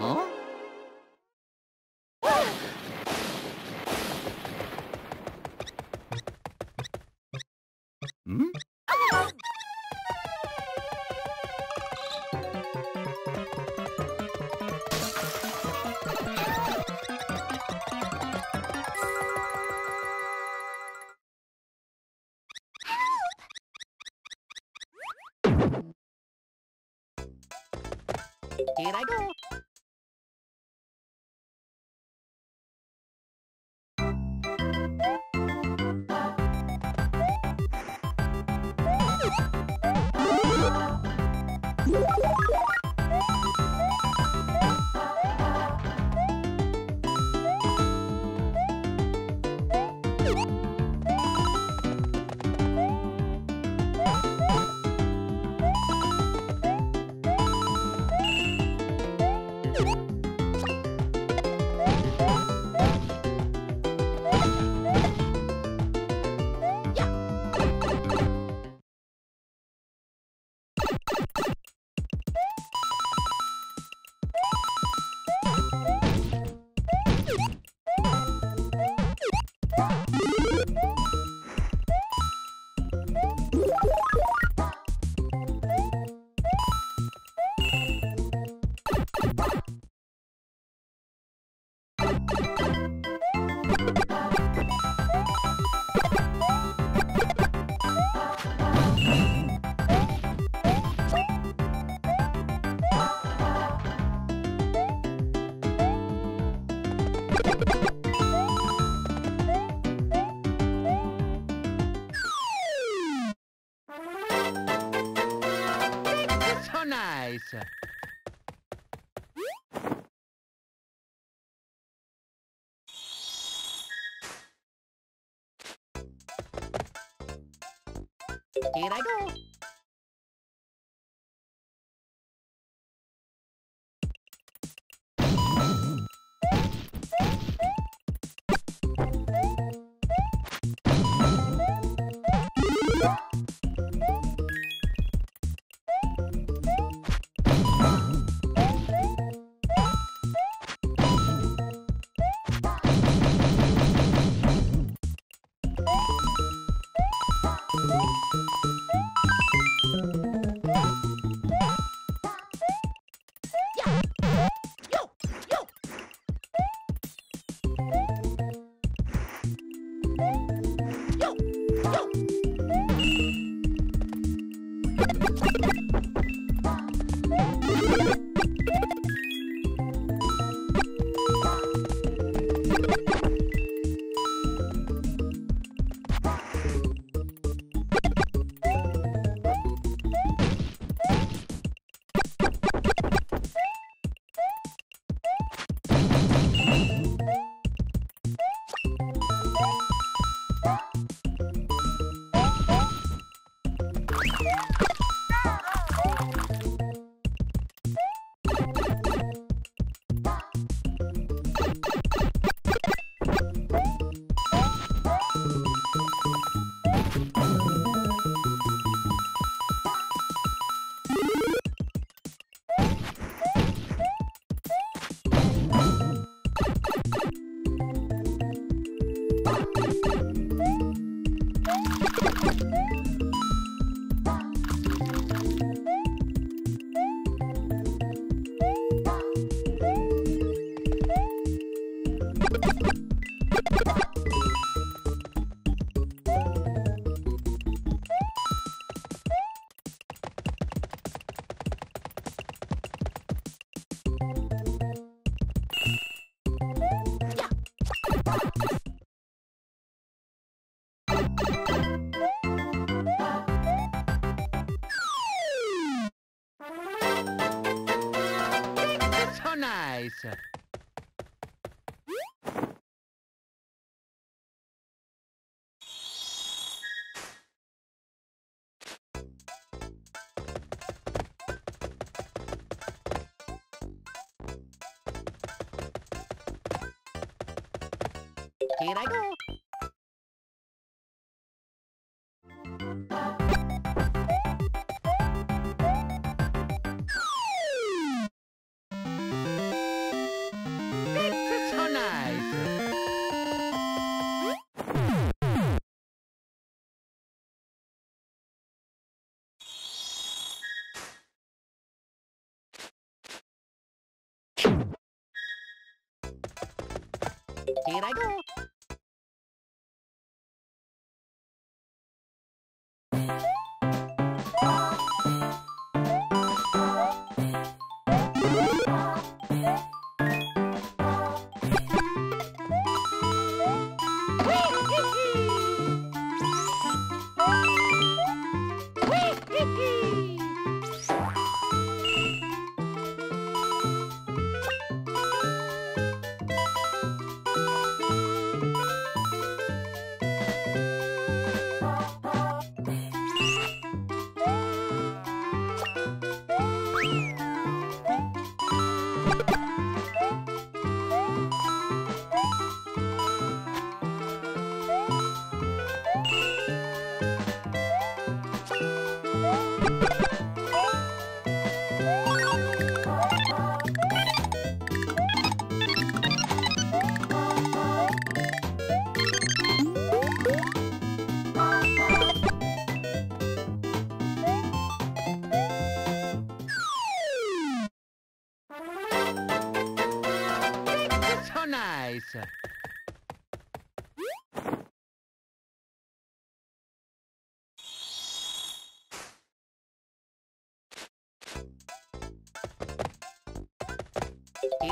어? Here I go. Nice. Here I go. Here I go.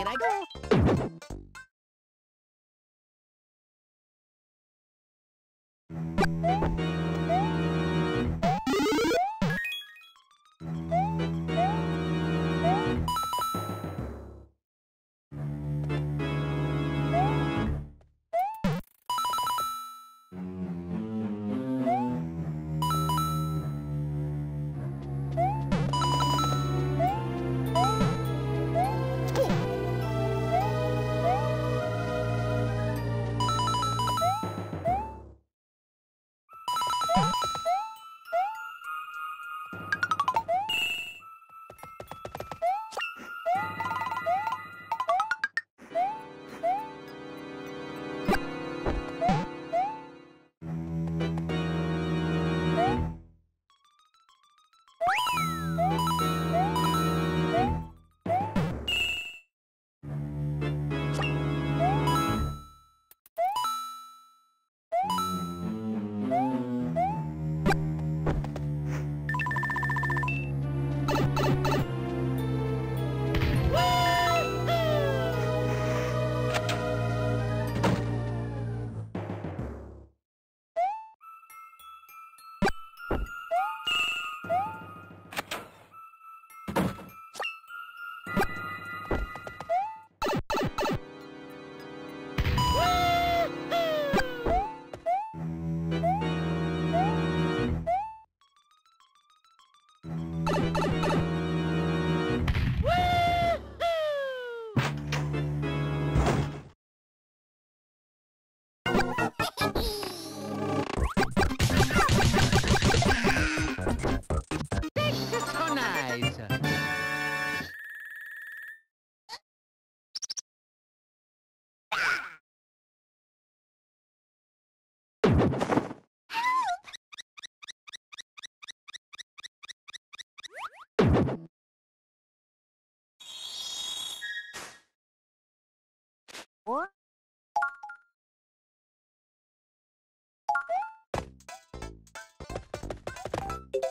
Here I go.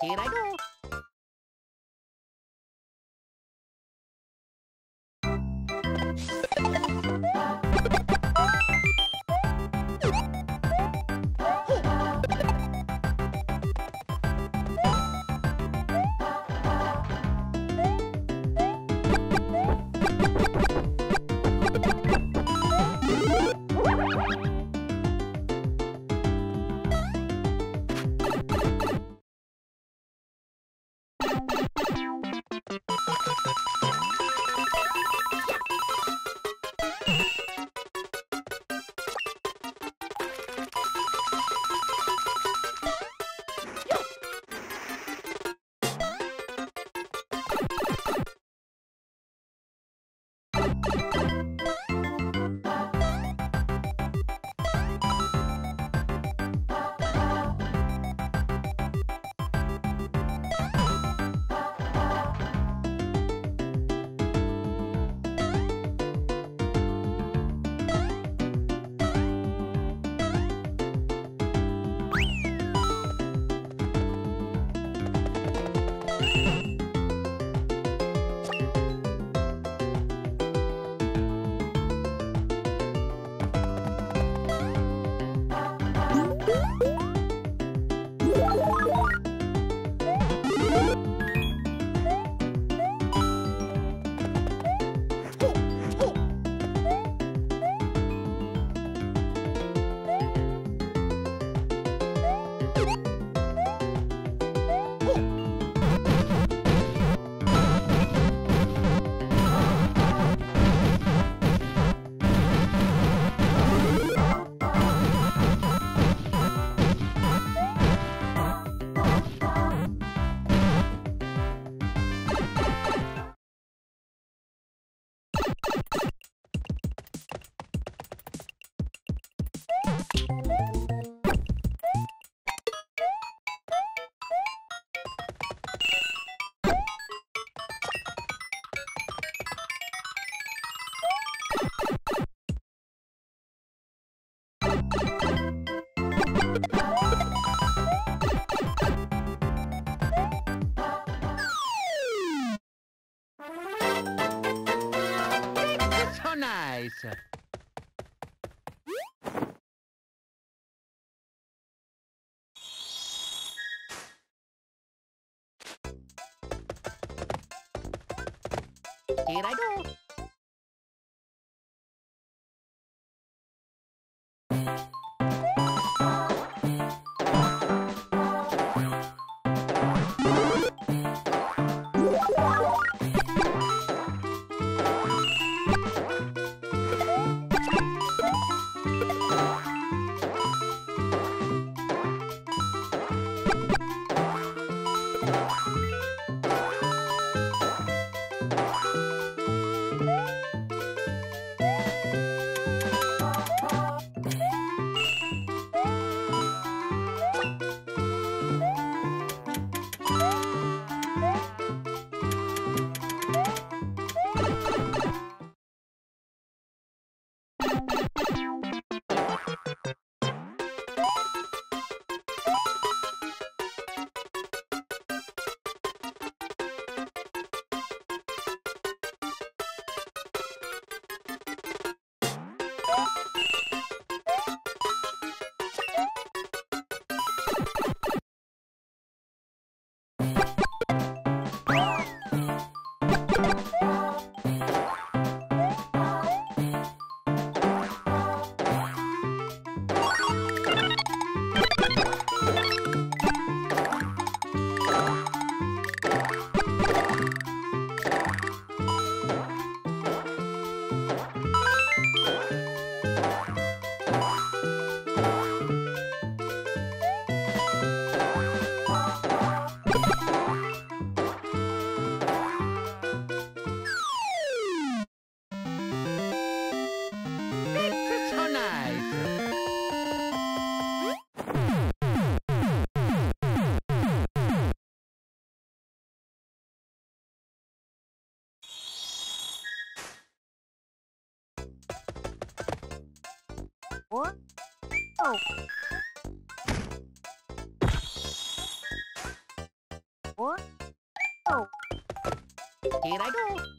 Here I go. Nice. Here I go. Or oh. Or oh. Here I go.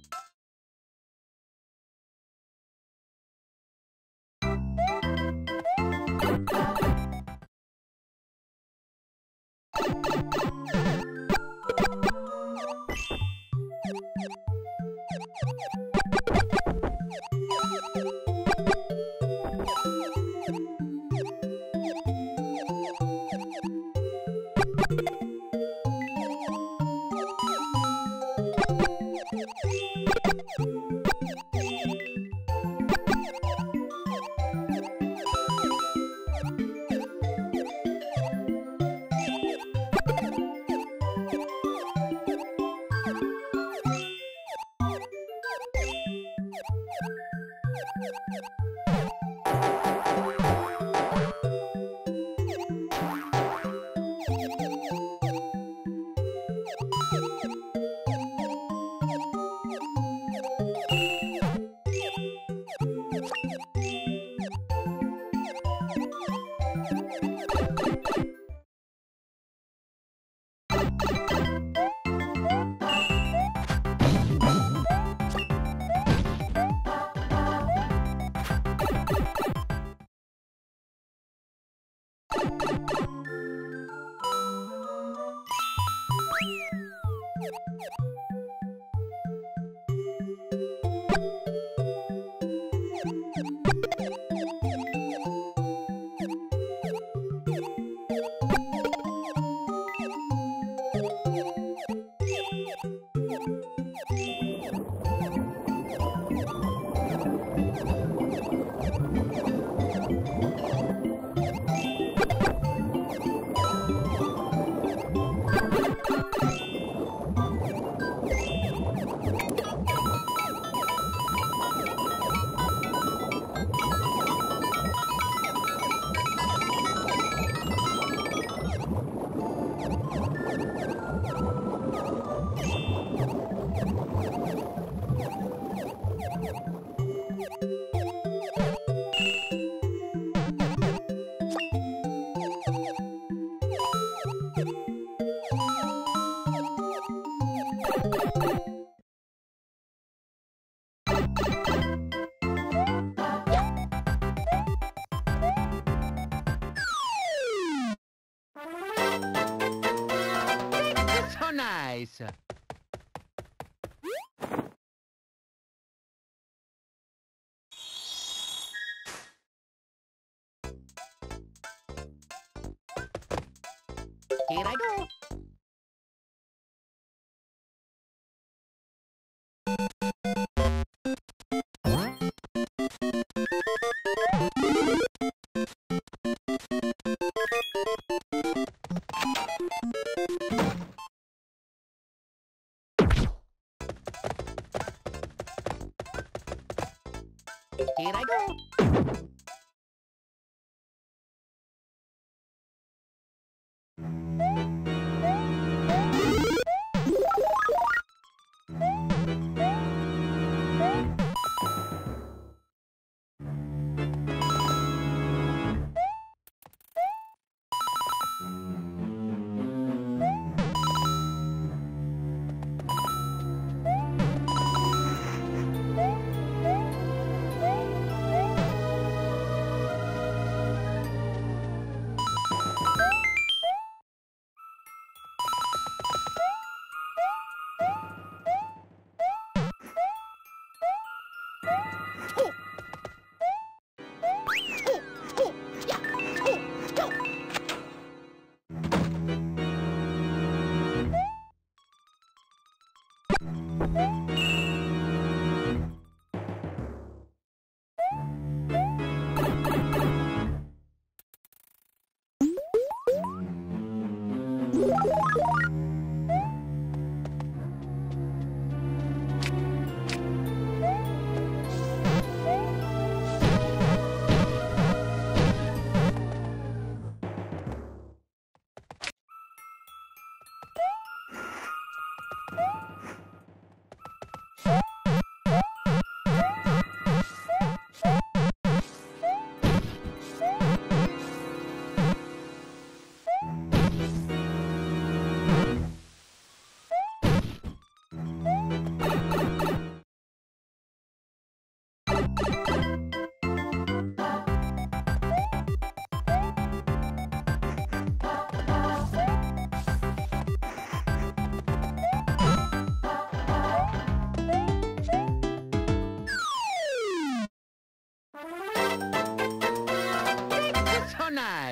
Here I go.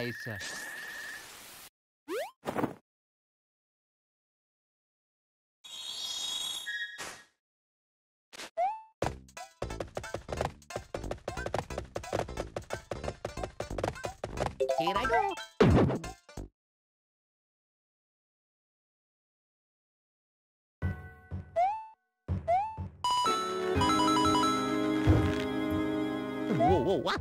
Nice. Here I go. Whoa, whoa, what?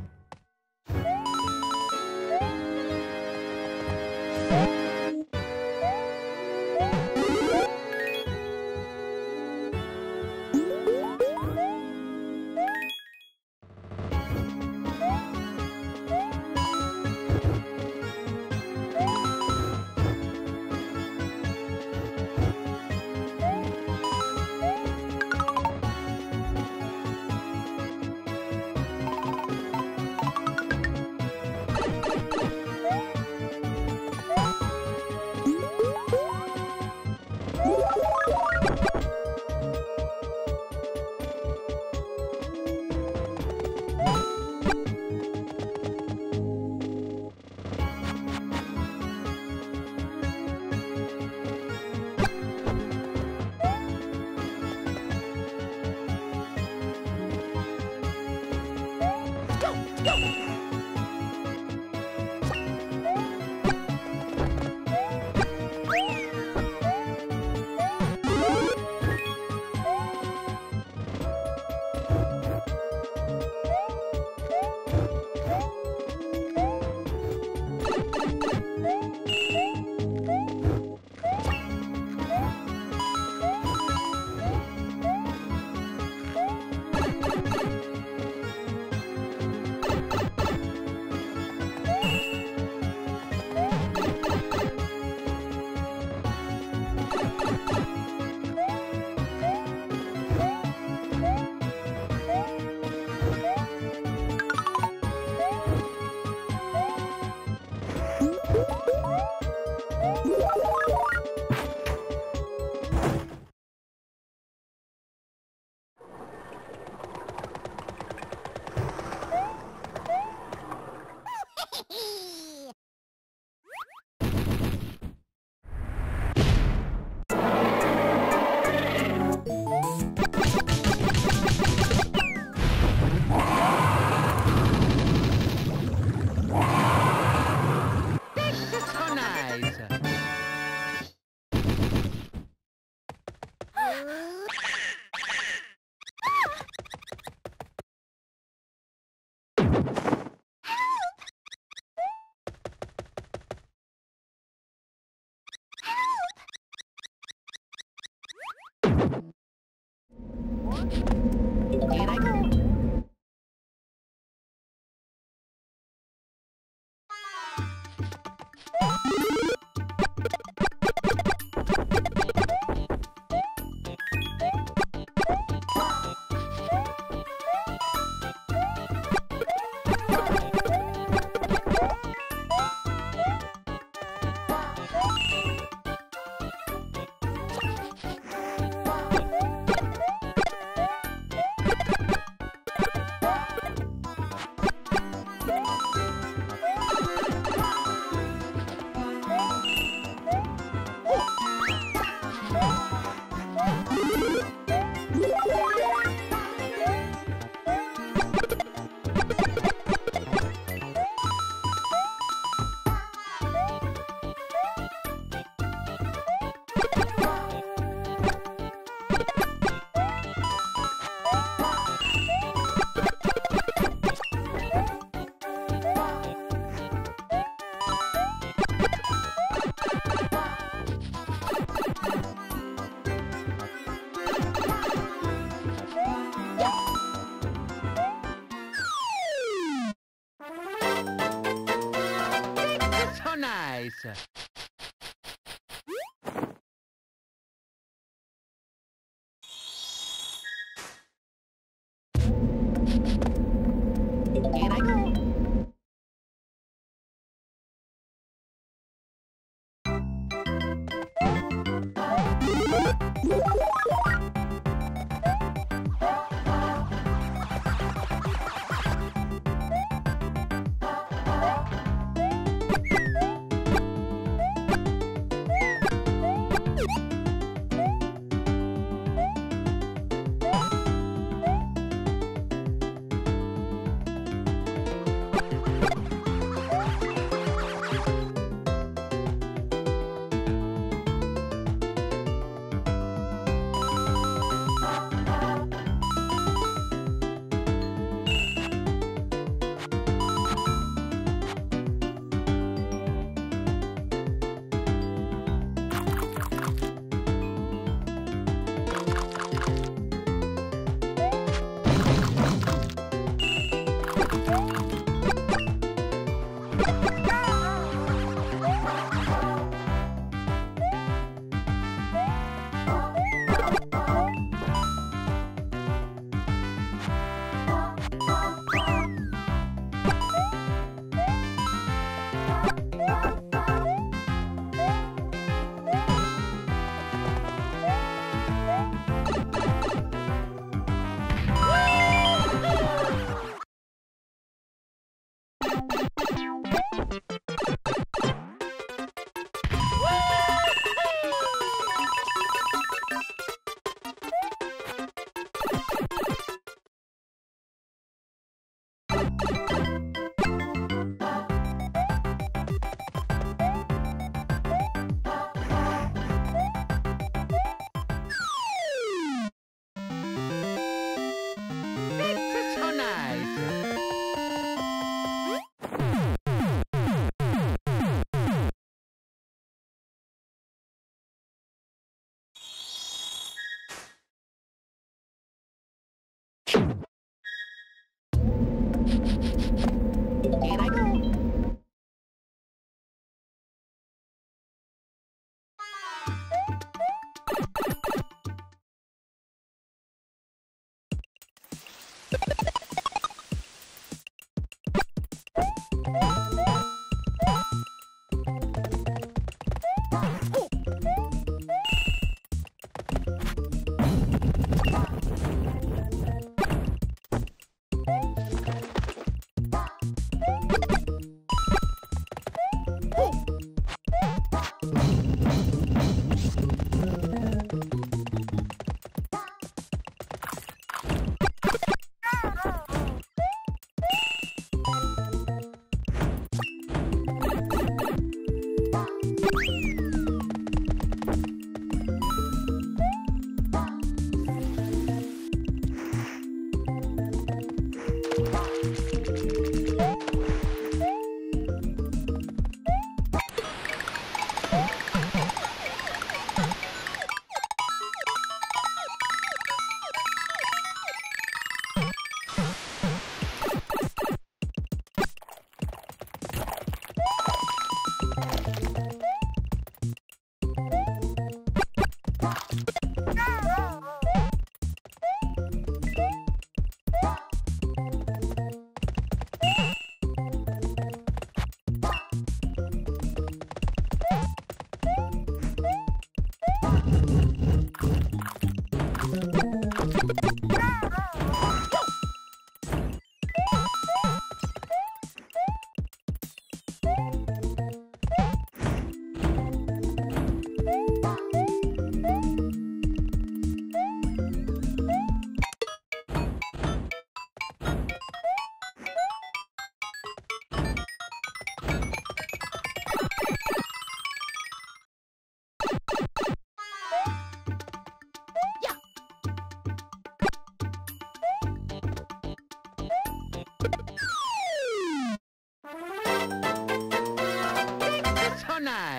Here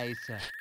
nice.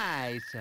Nice.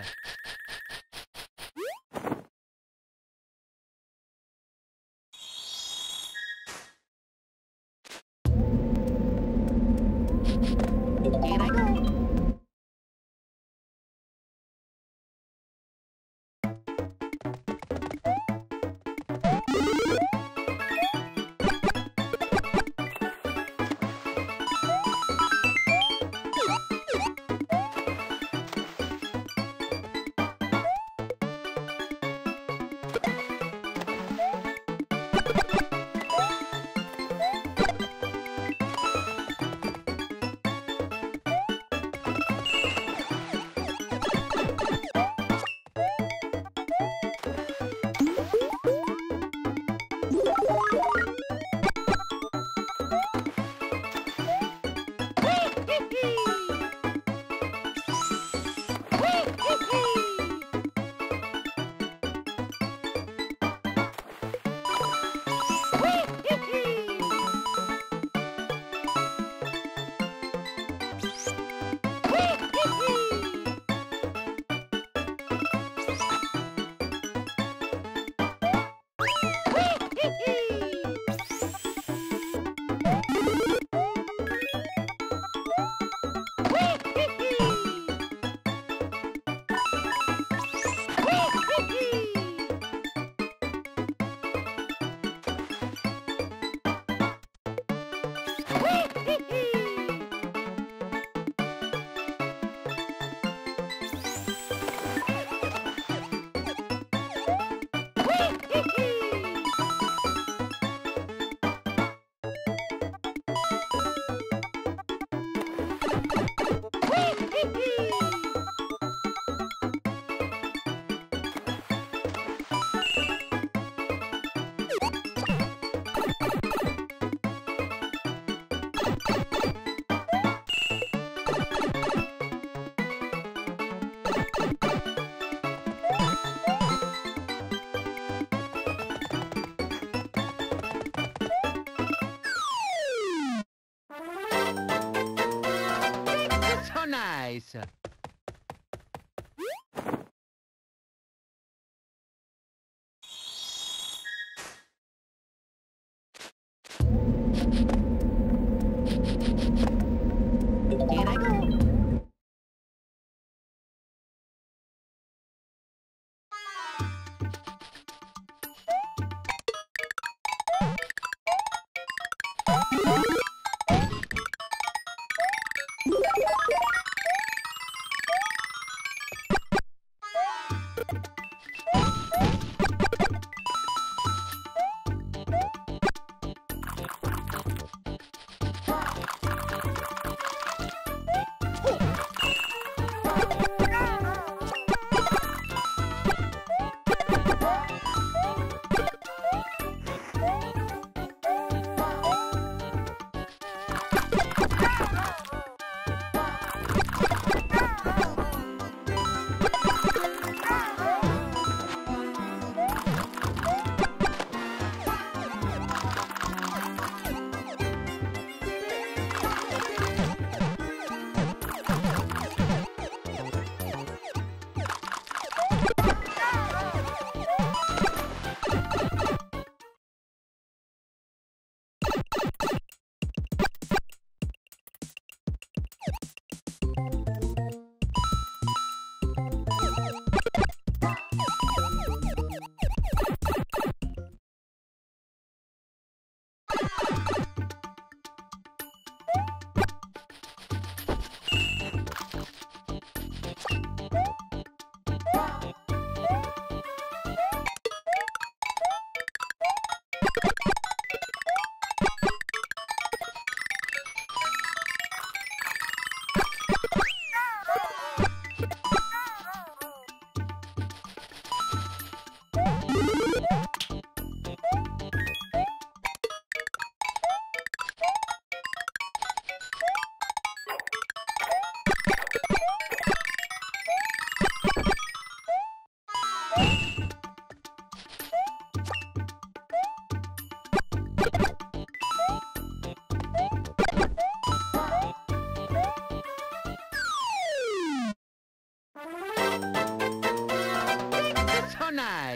Nice.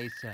So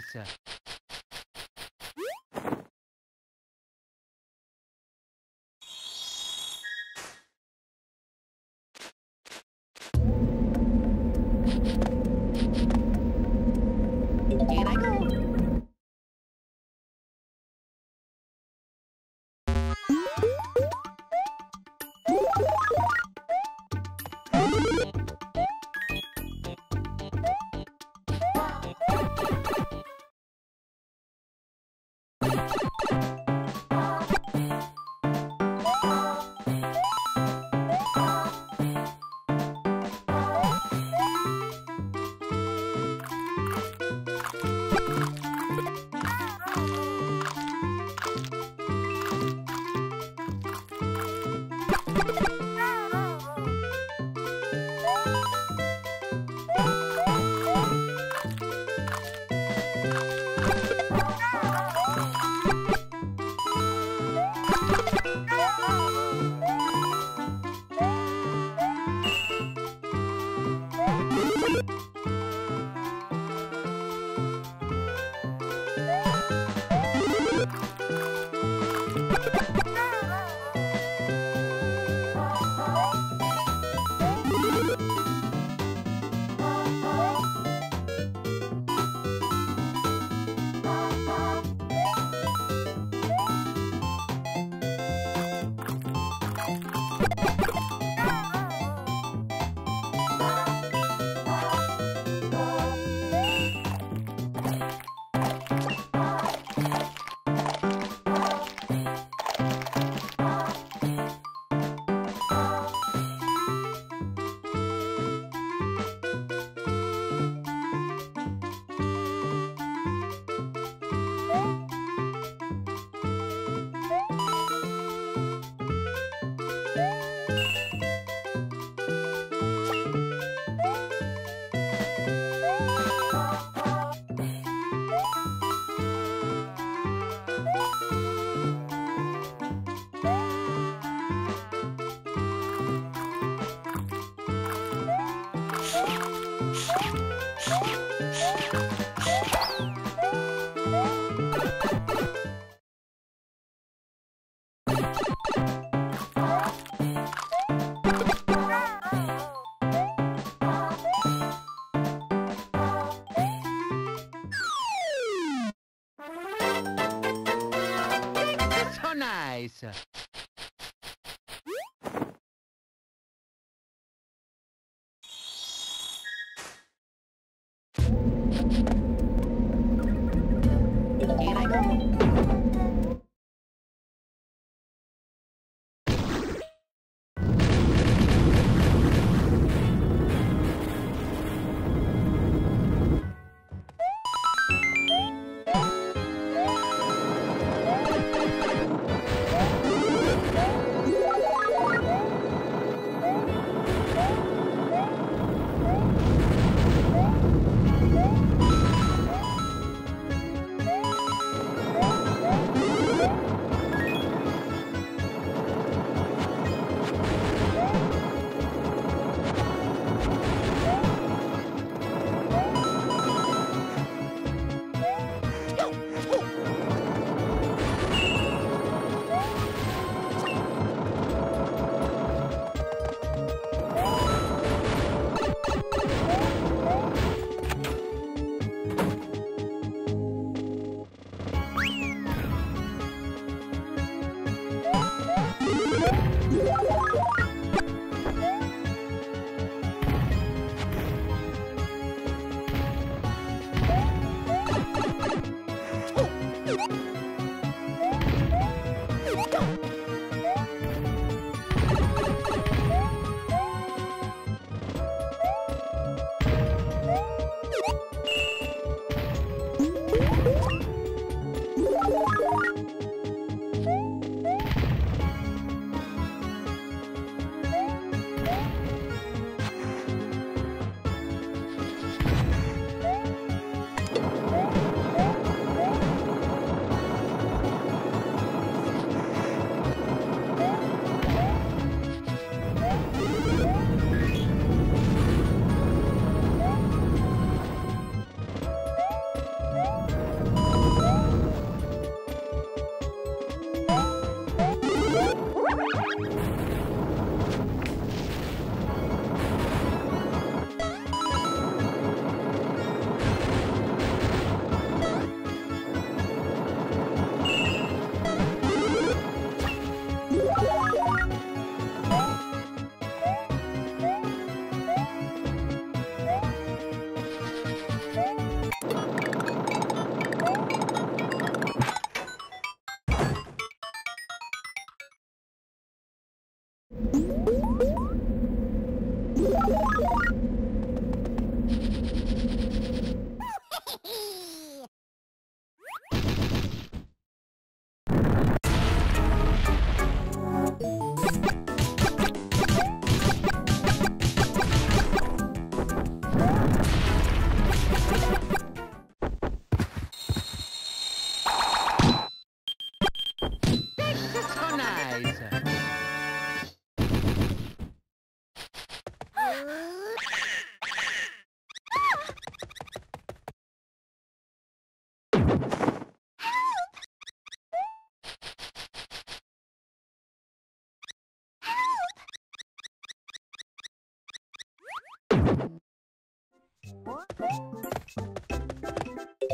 so nice.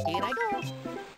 Here I go.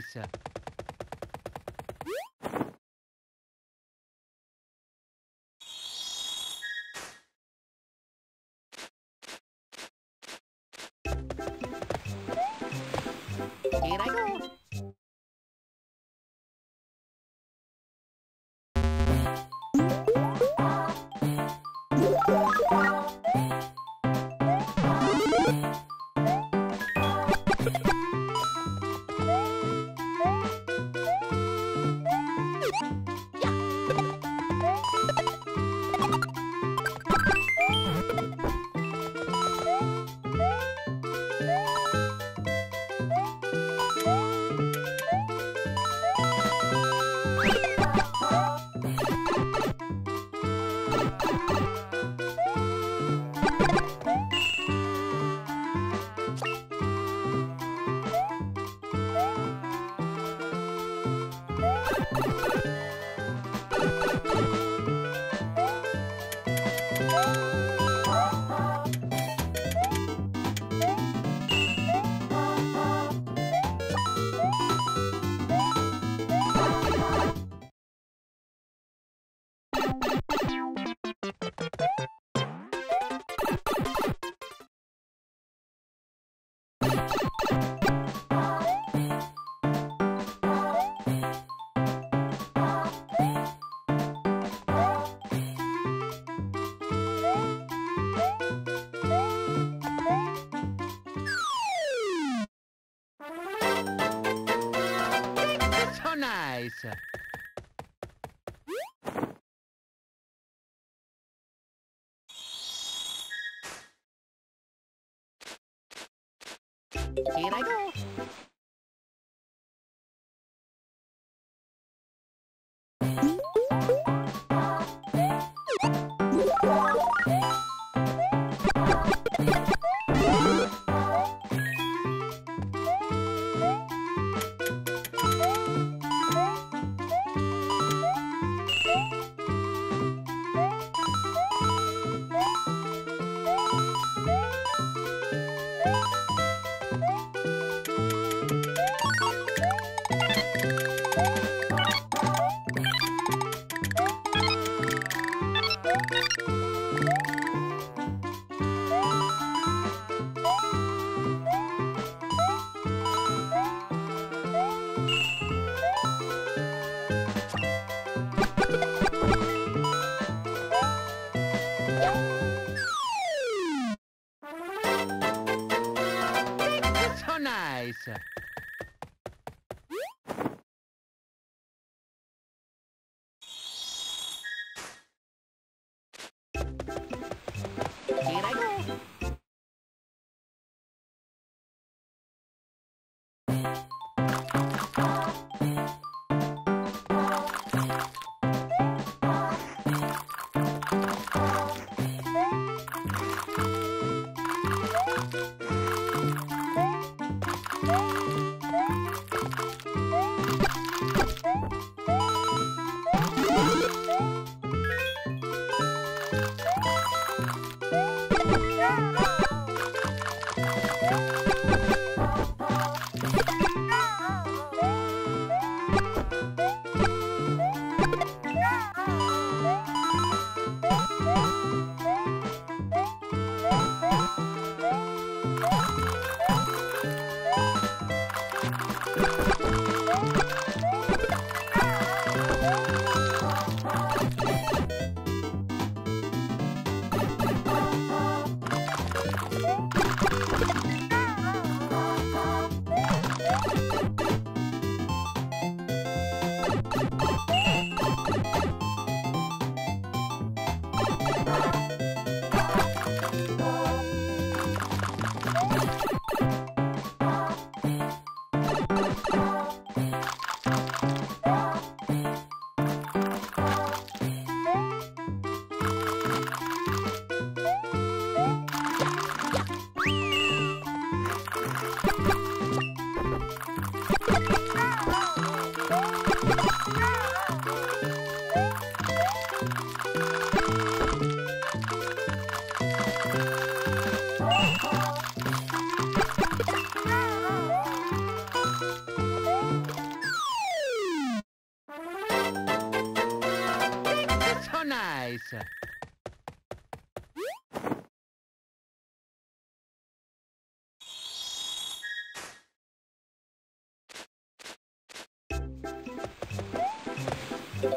Nice. Here I go. Nice. Here I go. So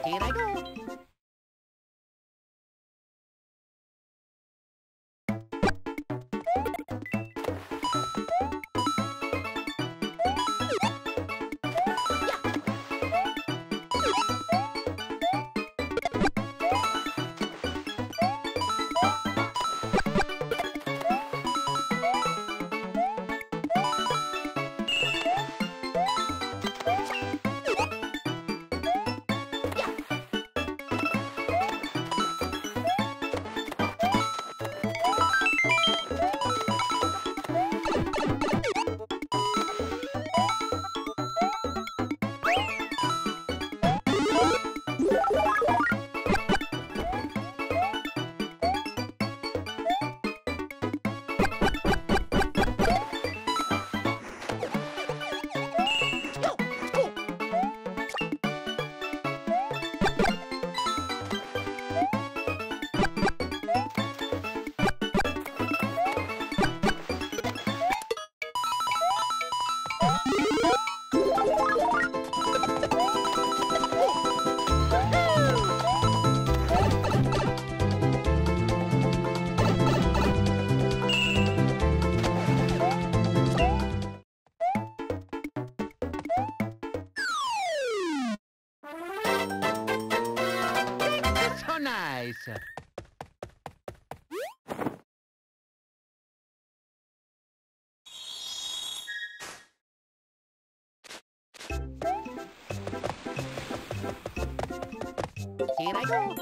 Here I go. Here I go.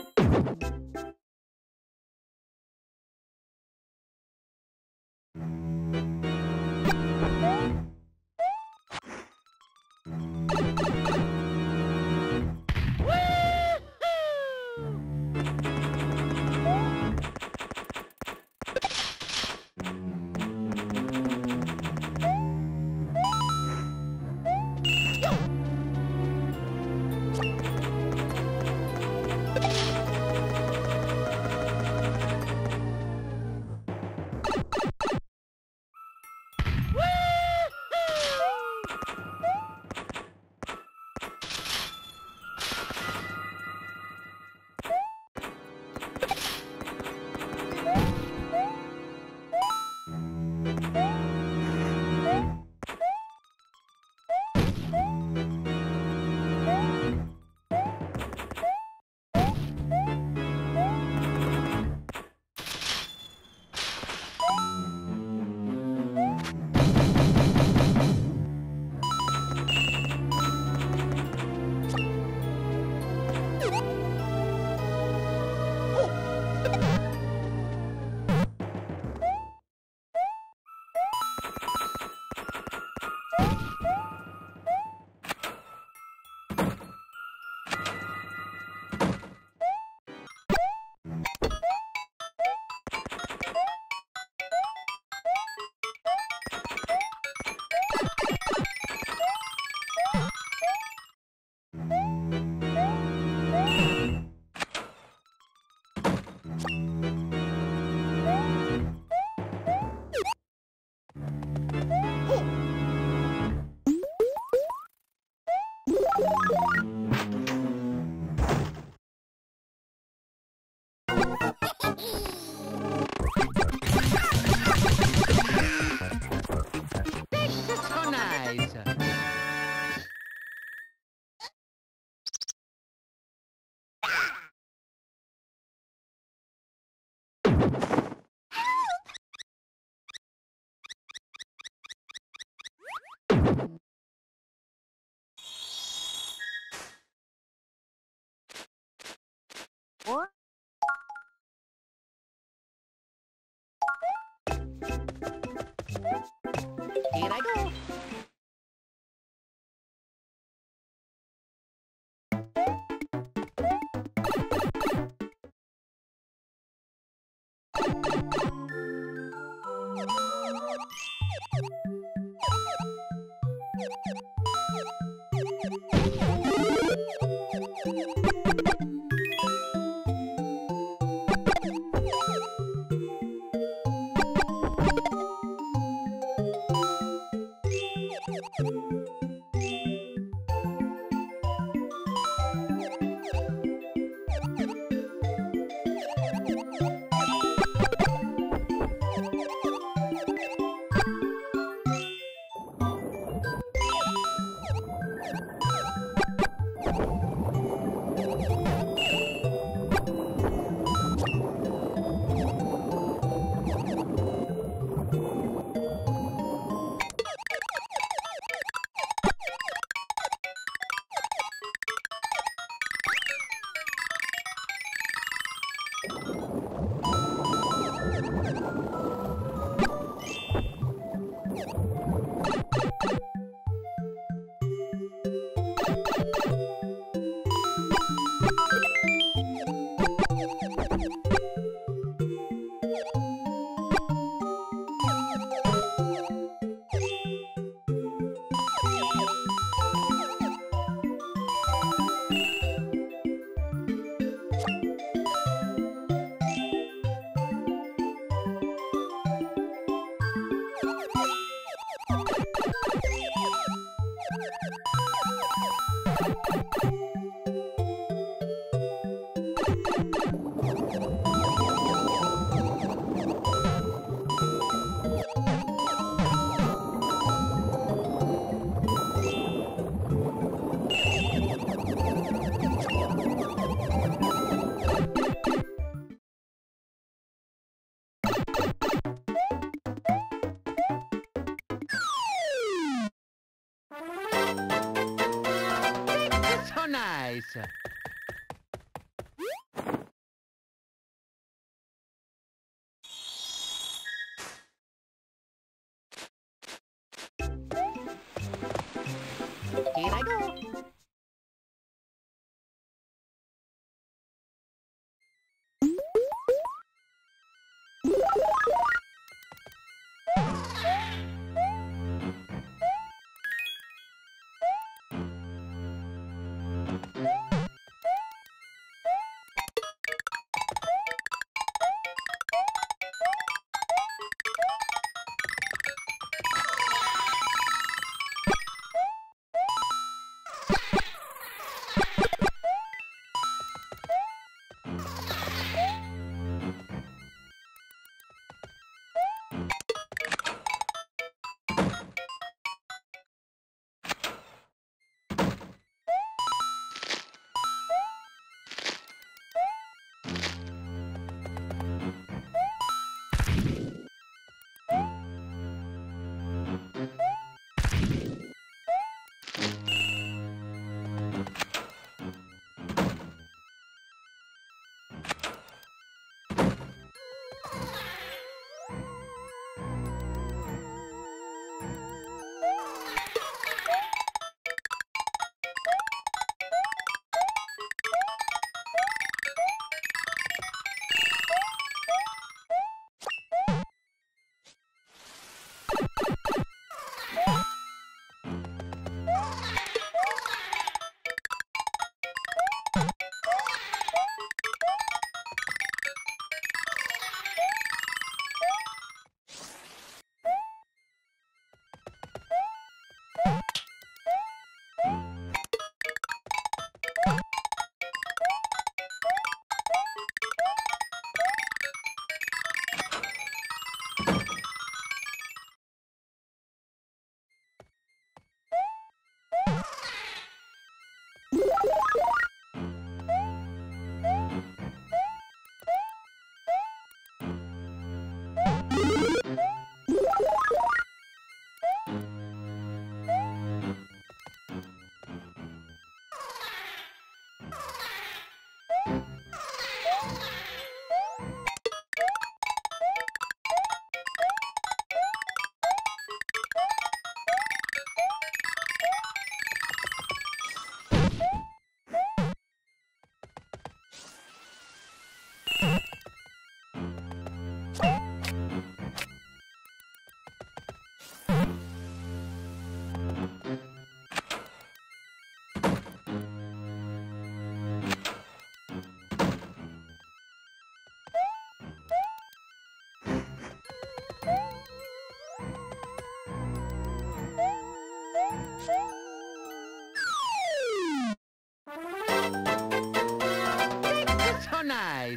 Nice.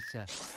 So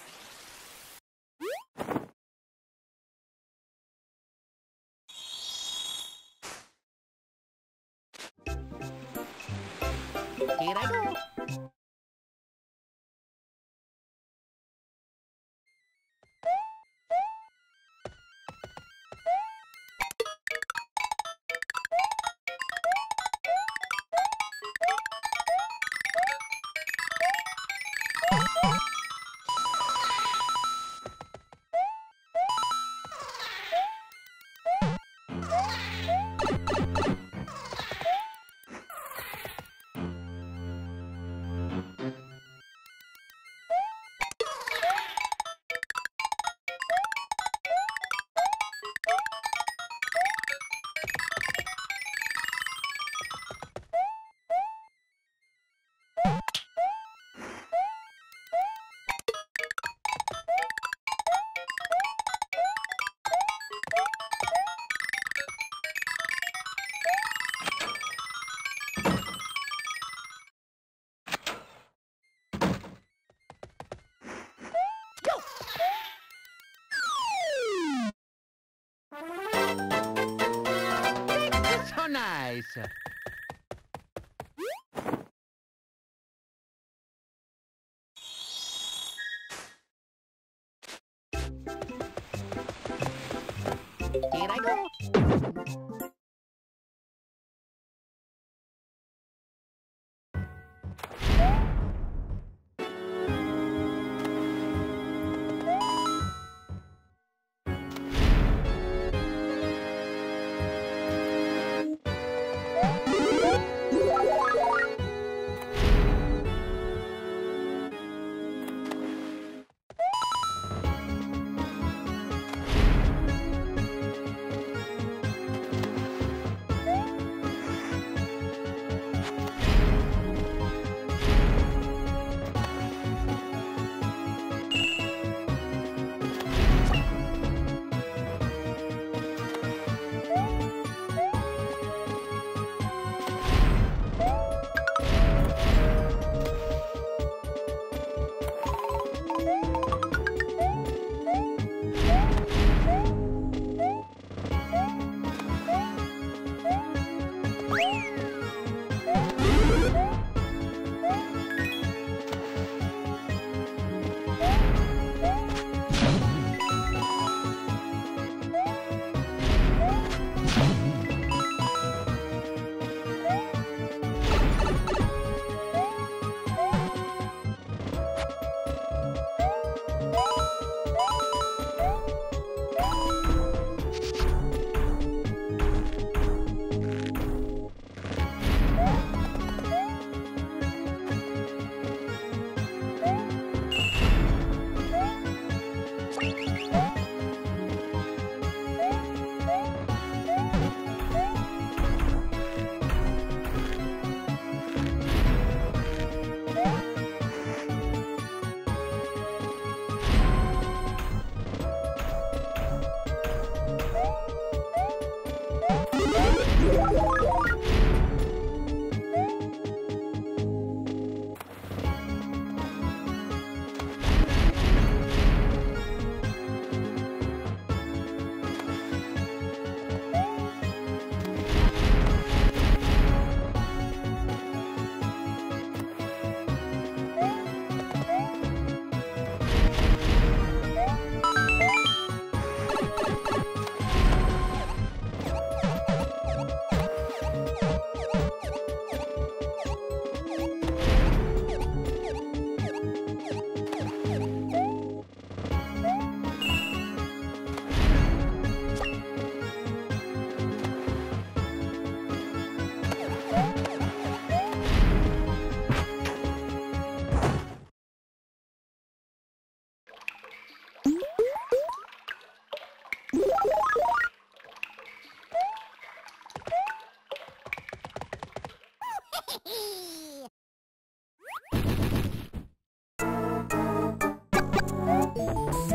Nice. Here I go. Thank you.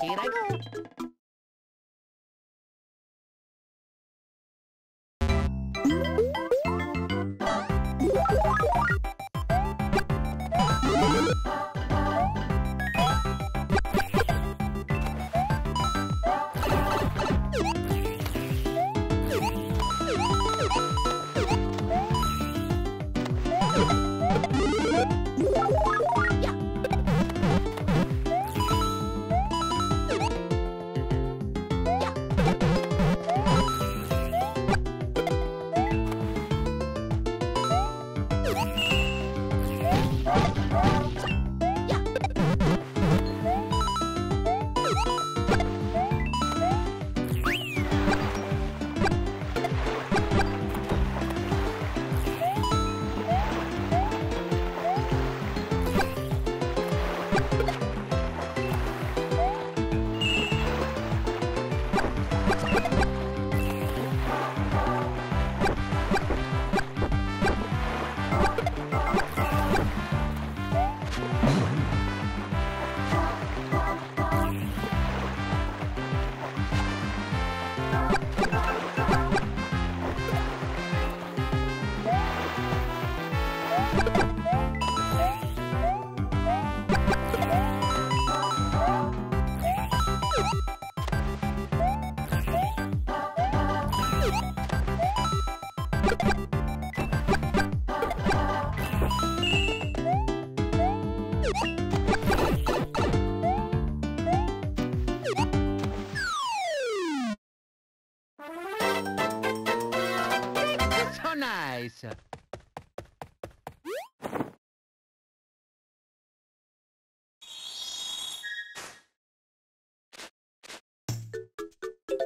Here I go.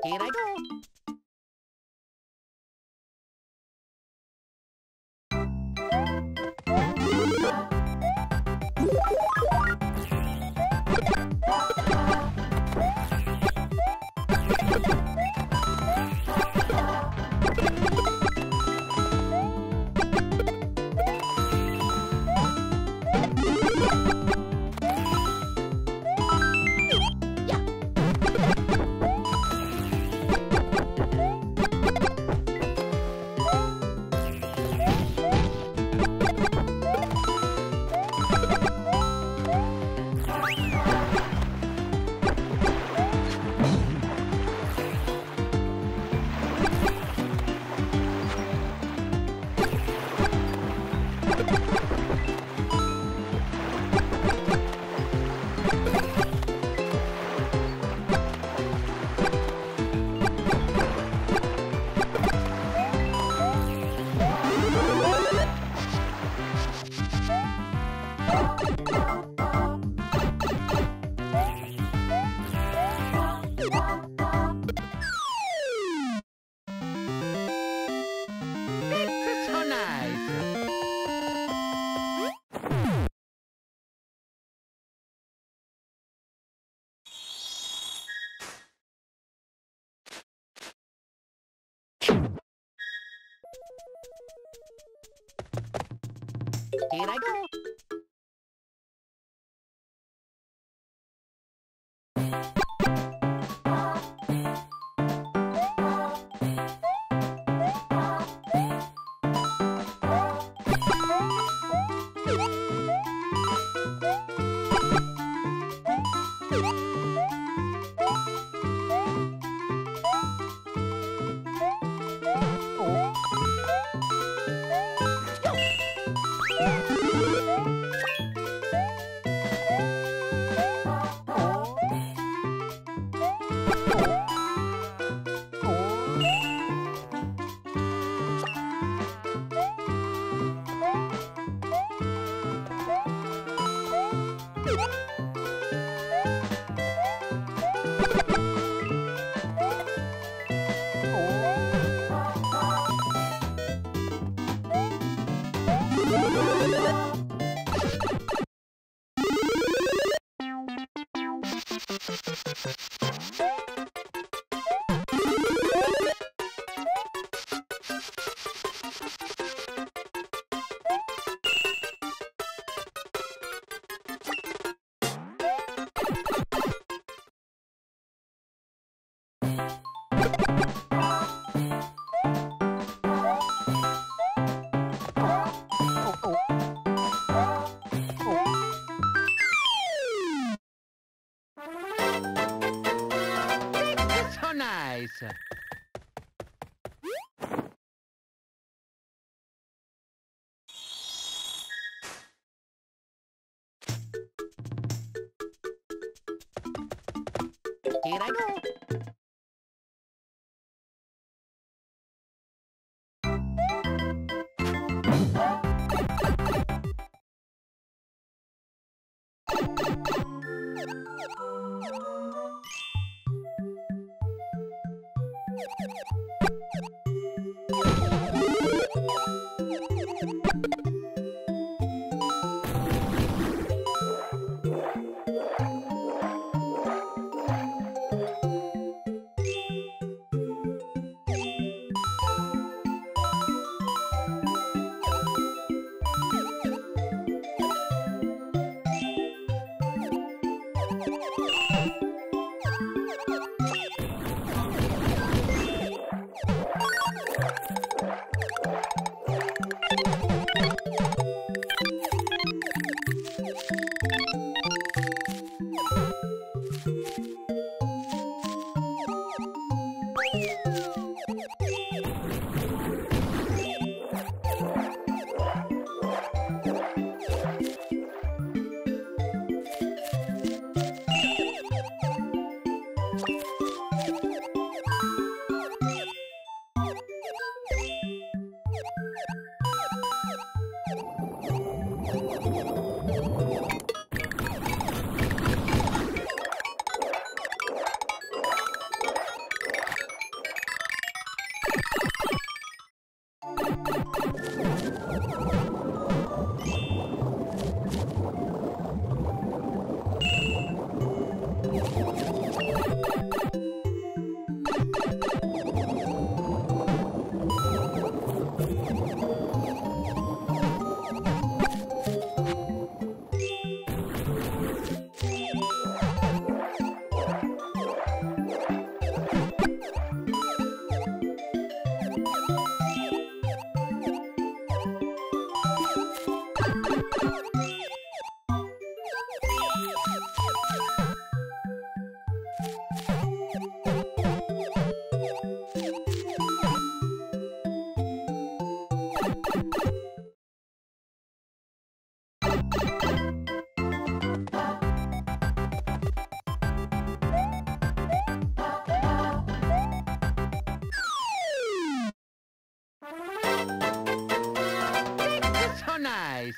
Here I go. Here I go. Nice. Here I go.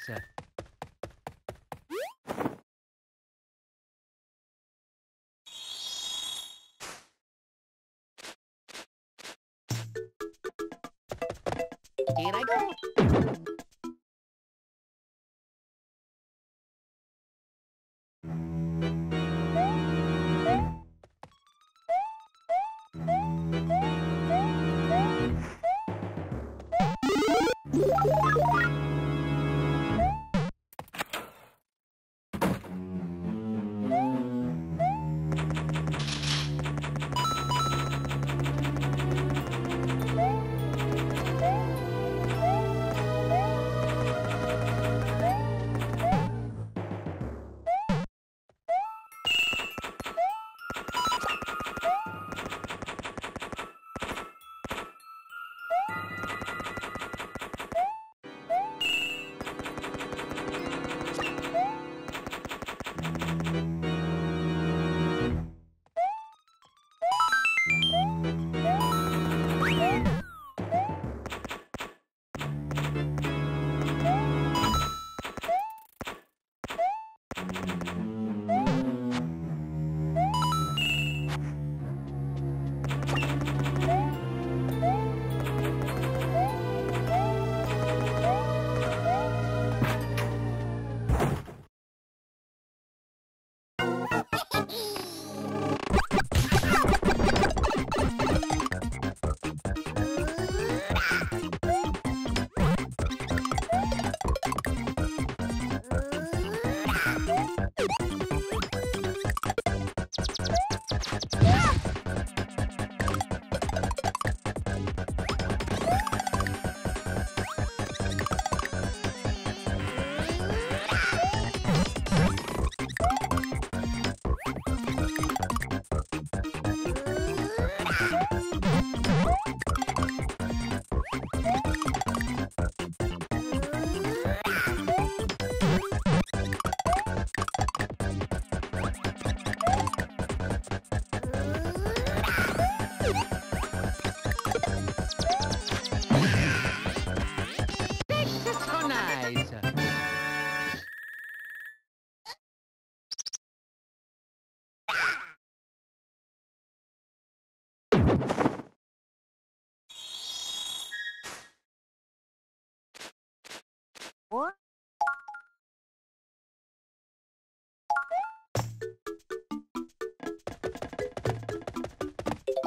Nice. Here I go.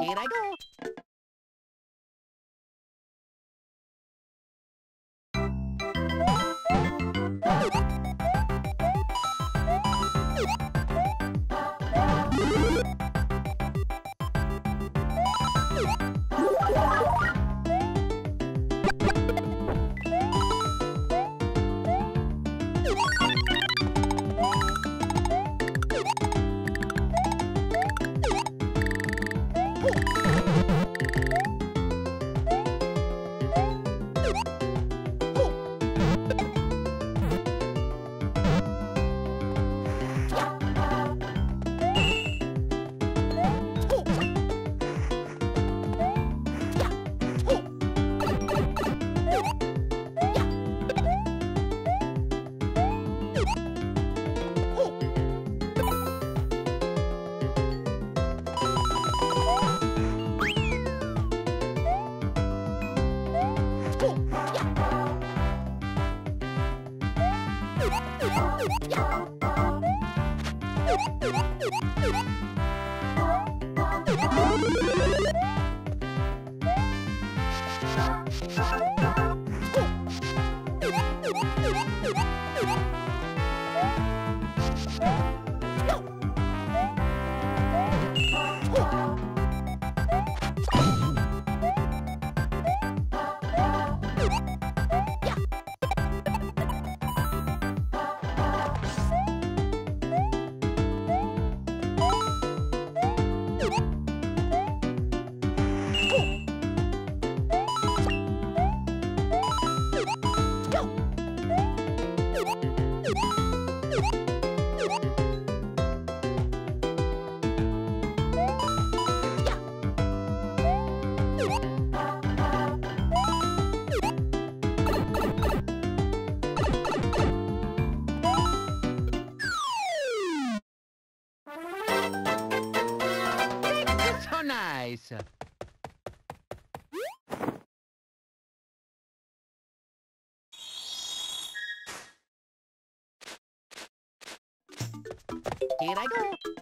Here I go. So nice. Here I go.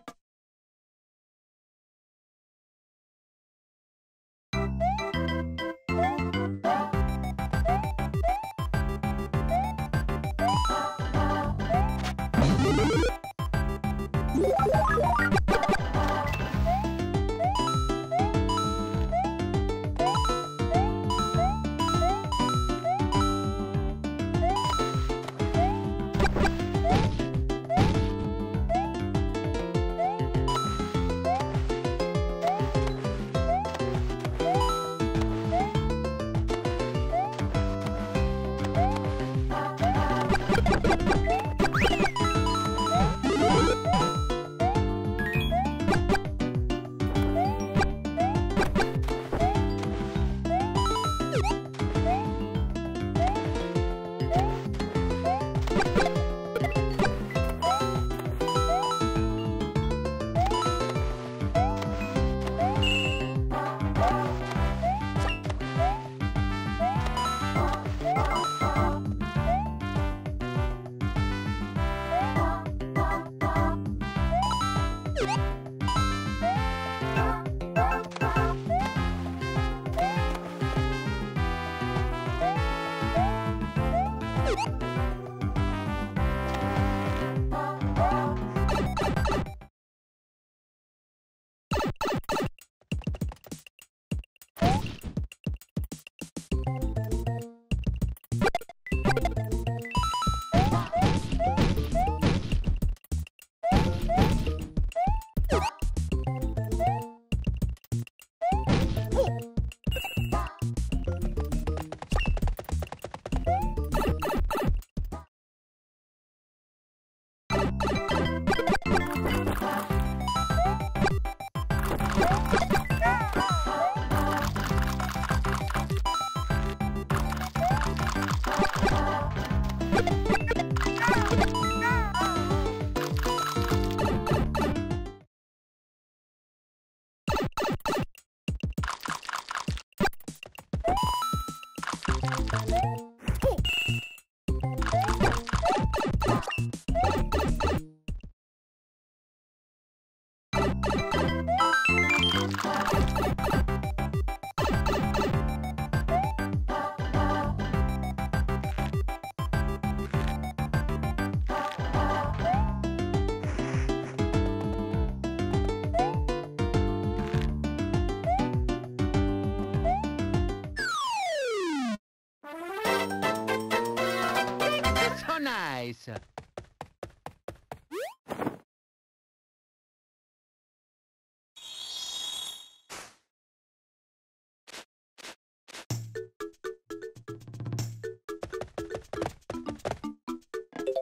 Nice. Uh,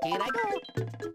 Here I go.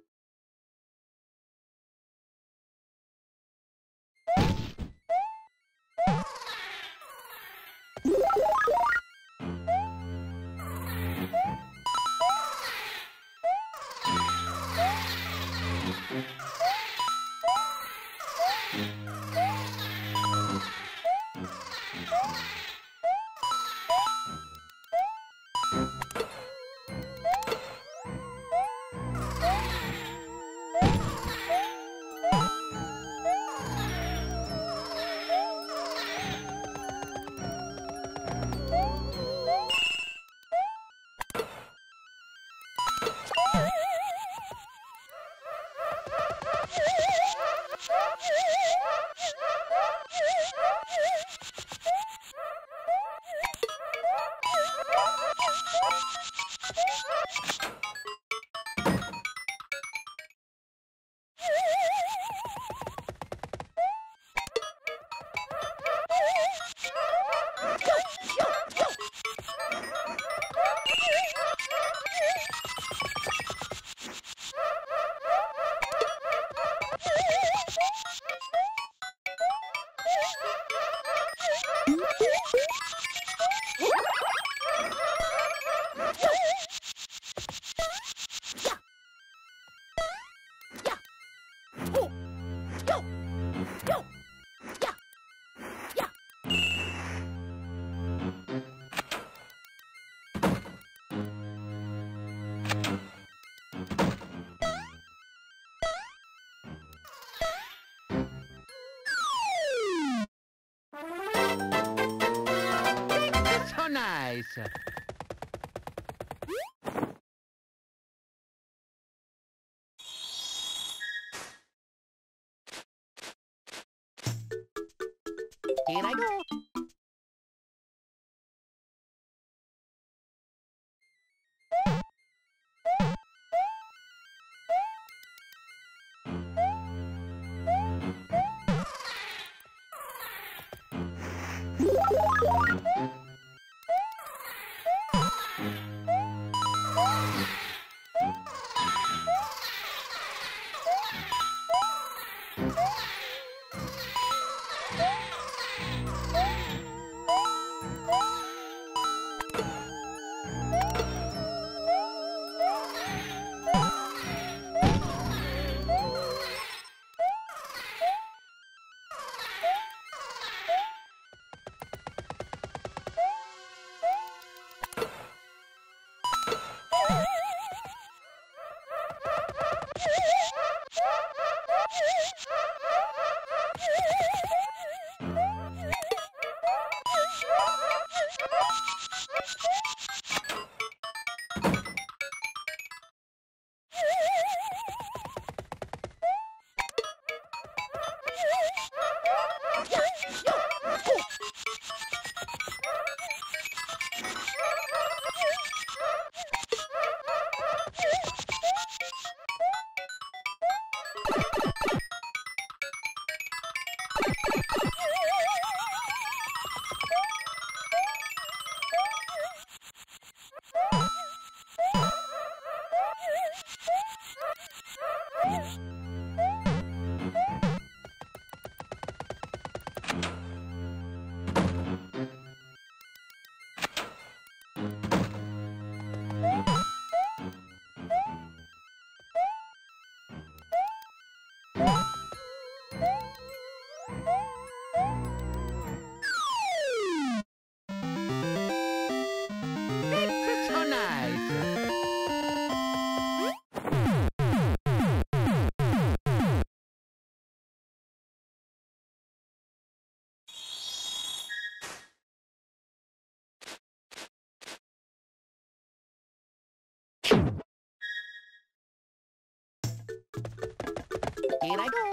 Nice. Here I go. Here I go.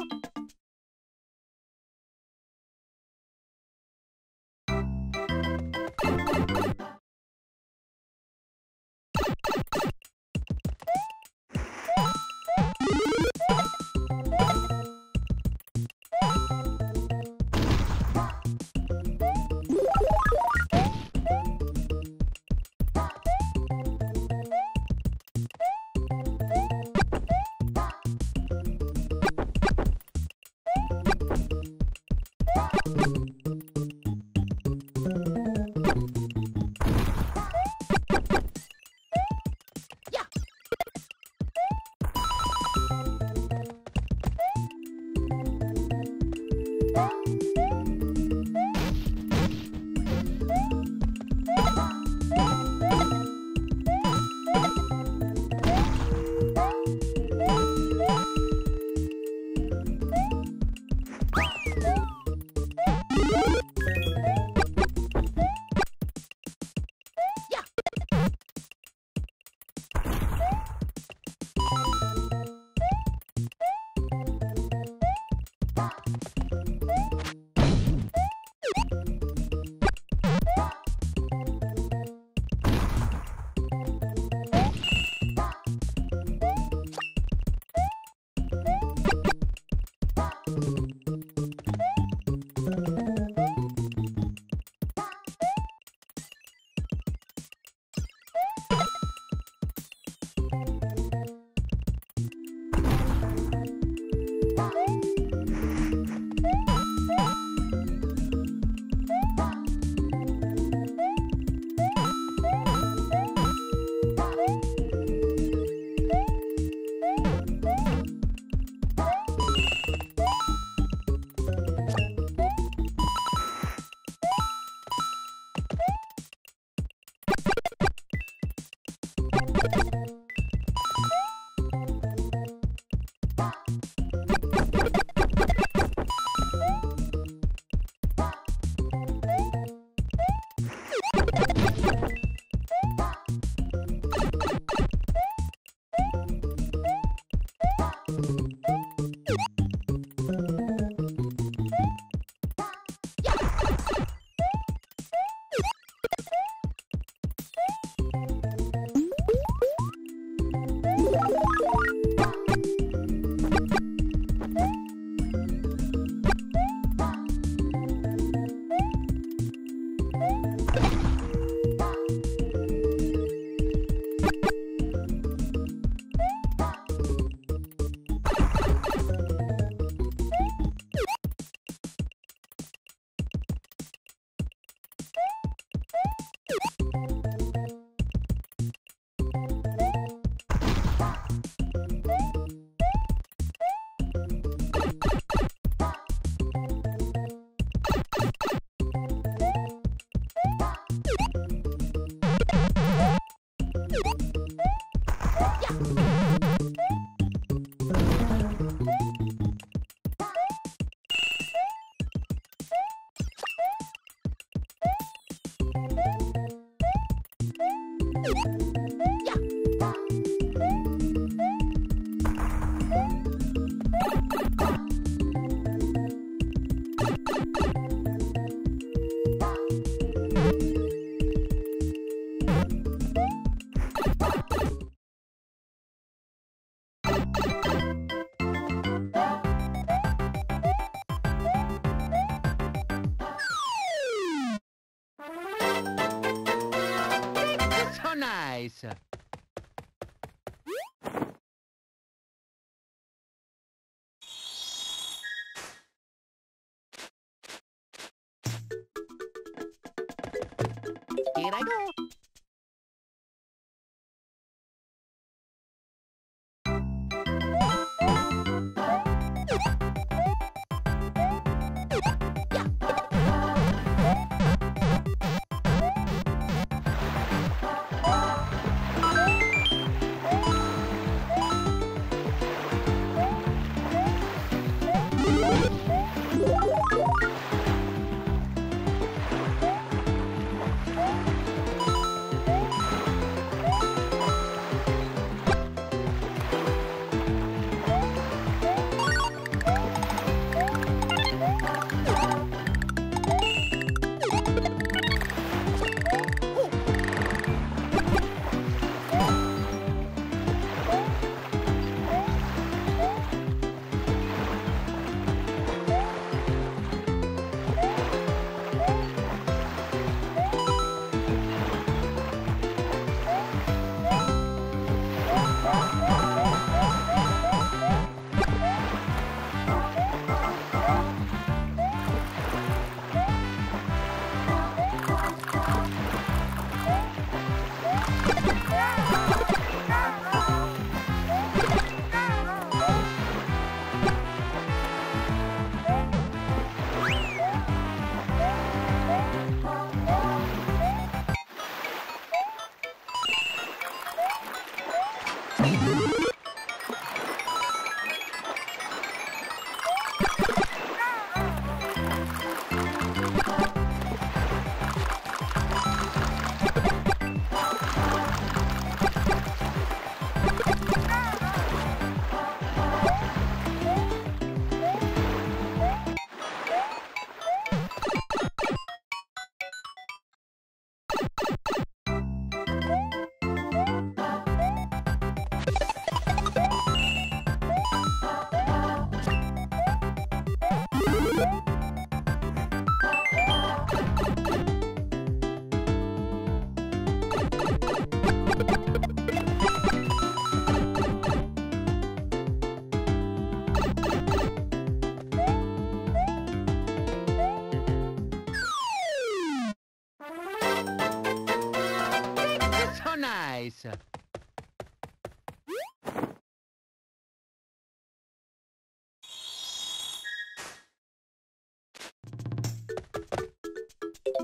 Here I go.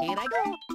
Here I go.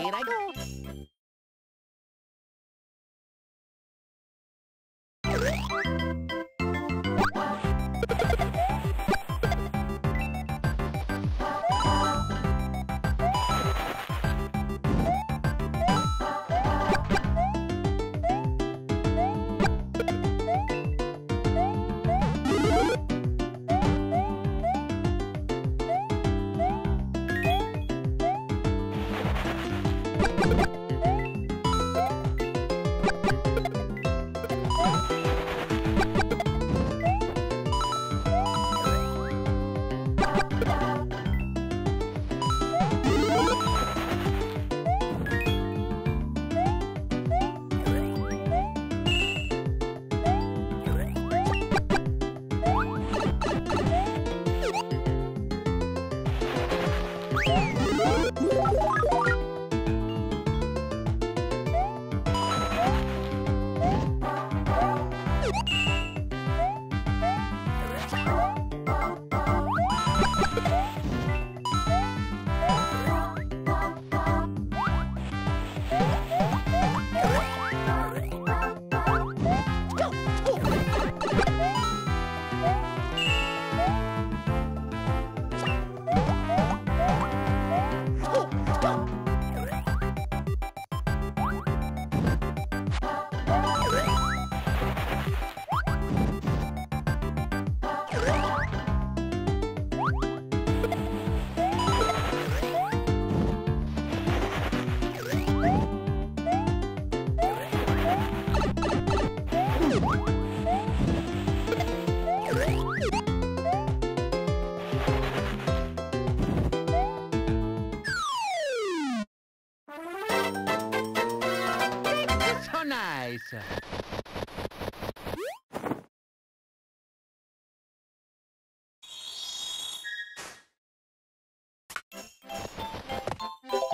Here I go.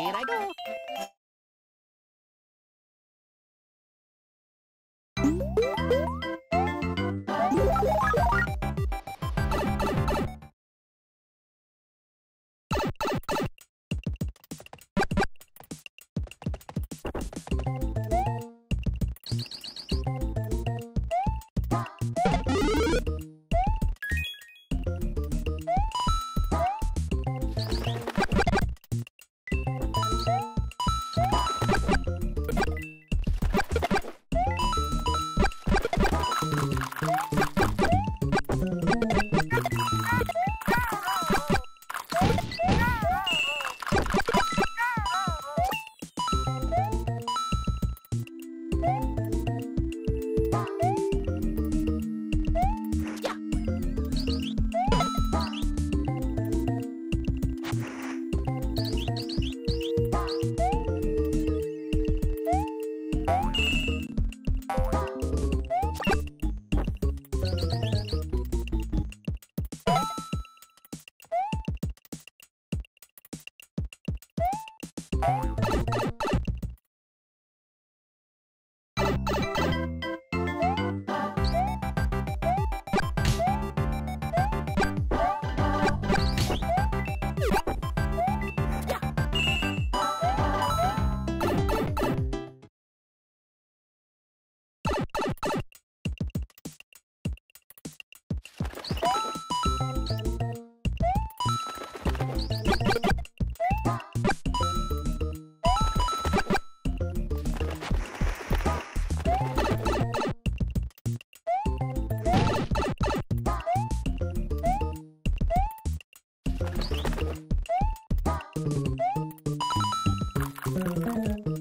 Here I go. So nice.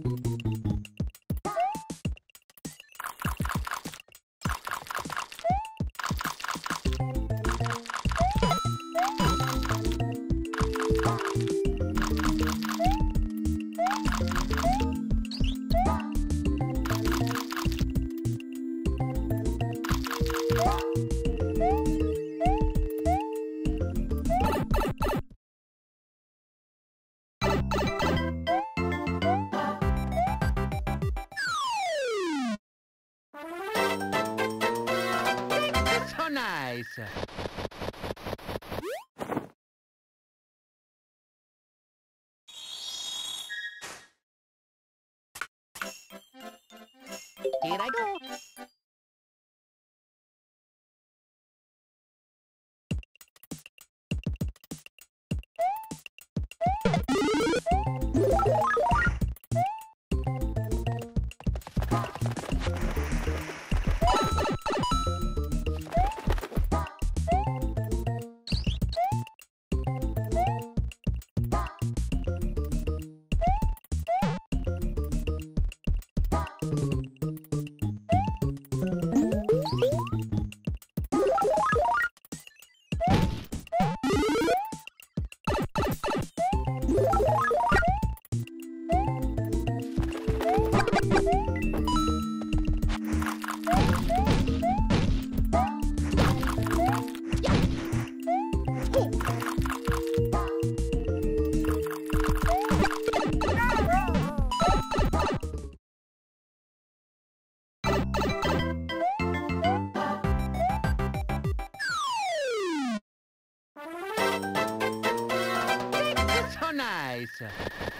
Nice. What?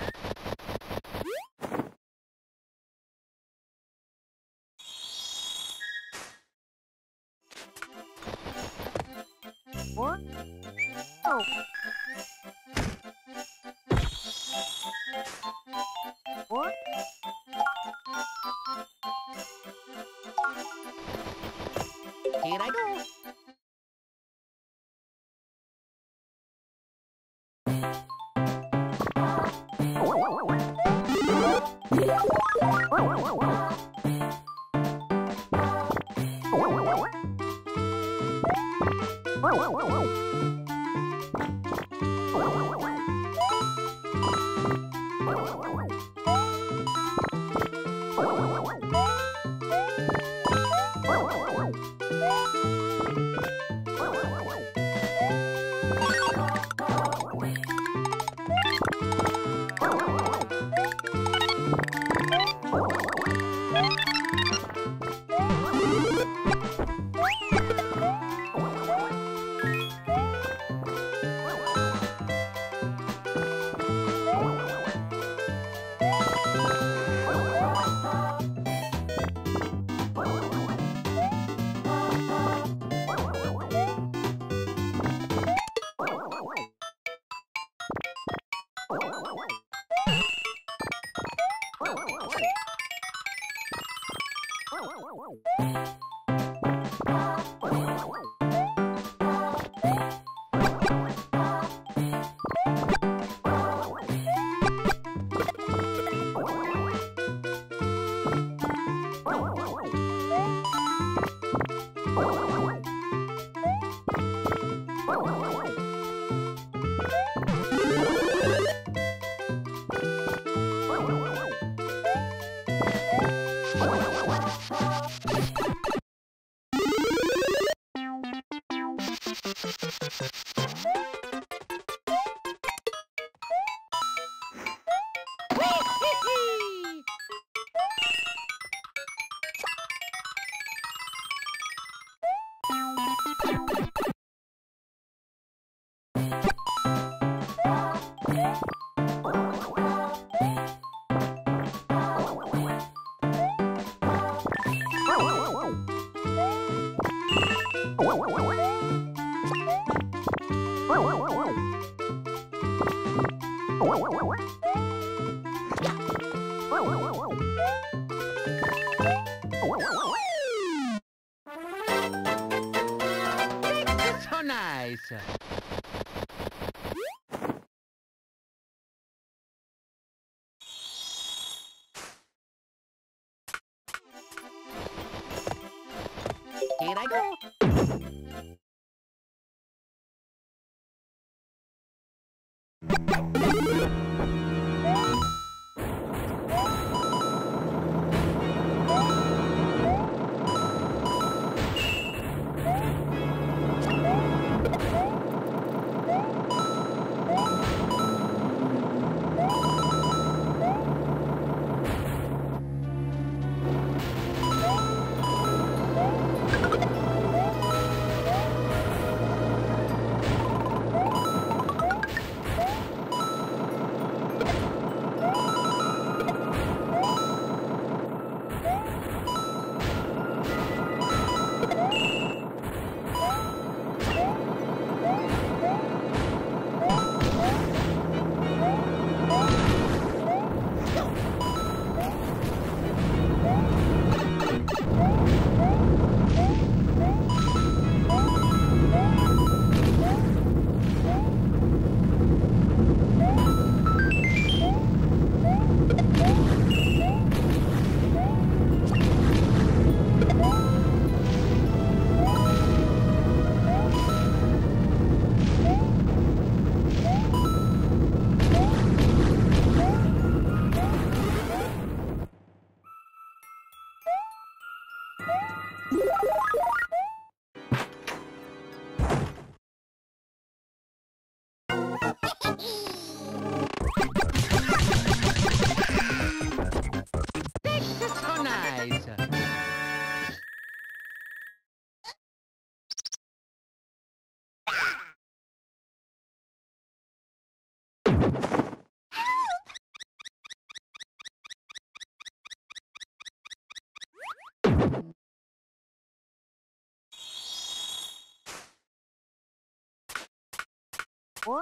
Here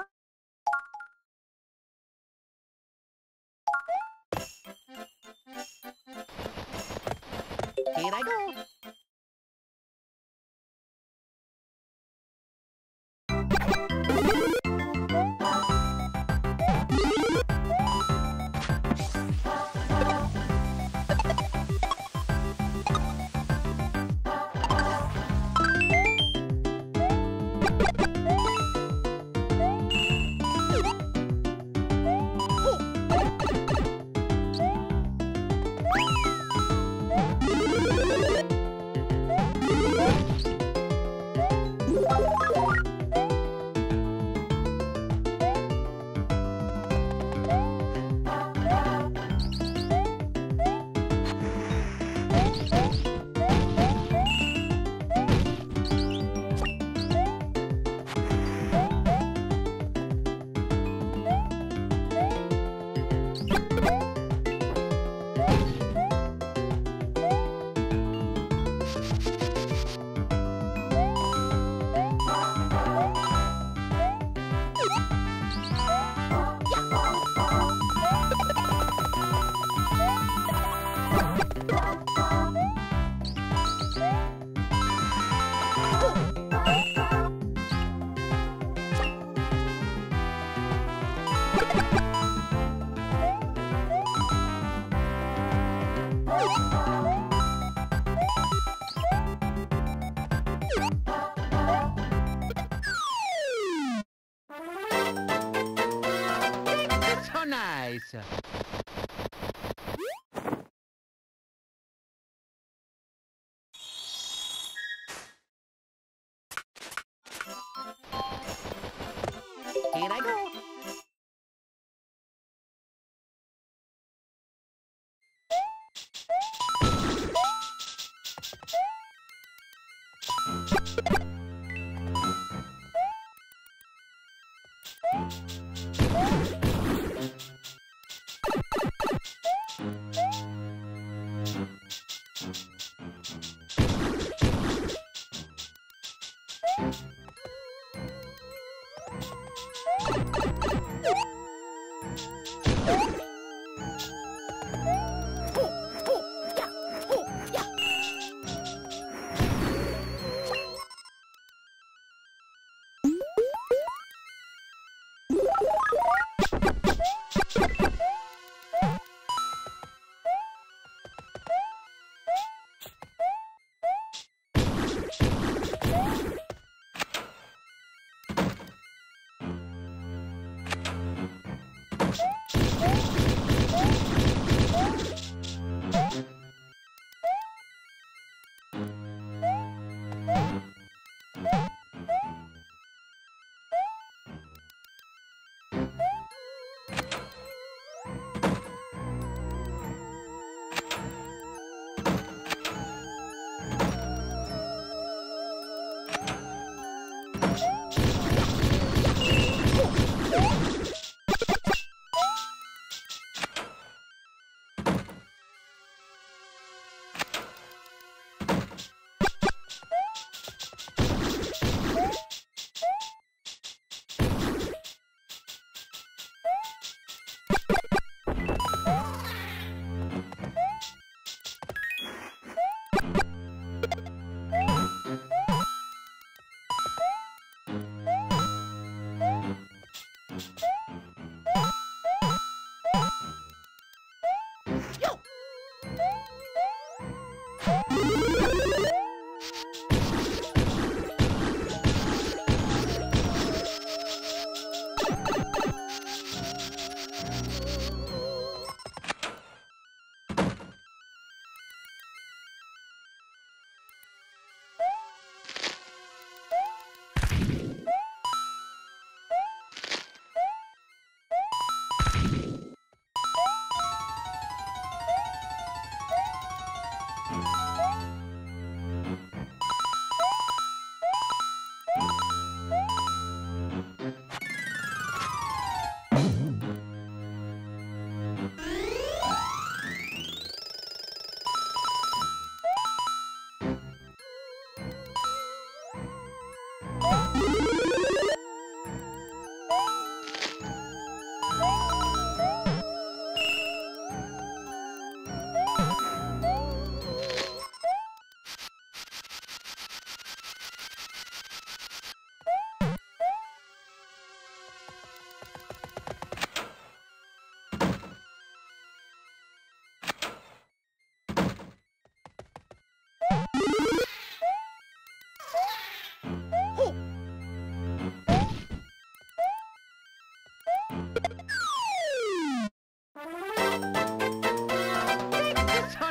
I go.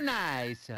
nice.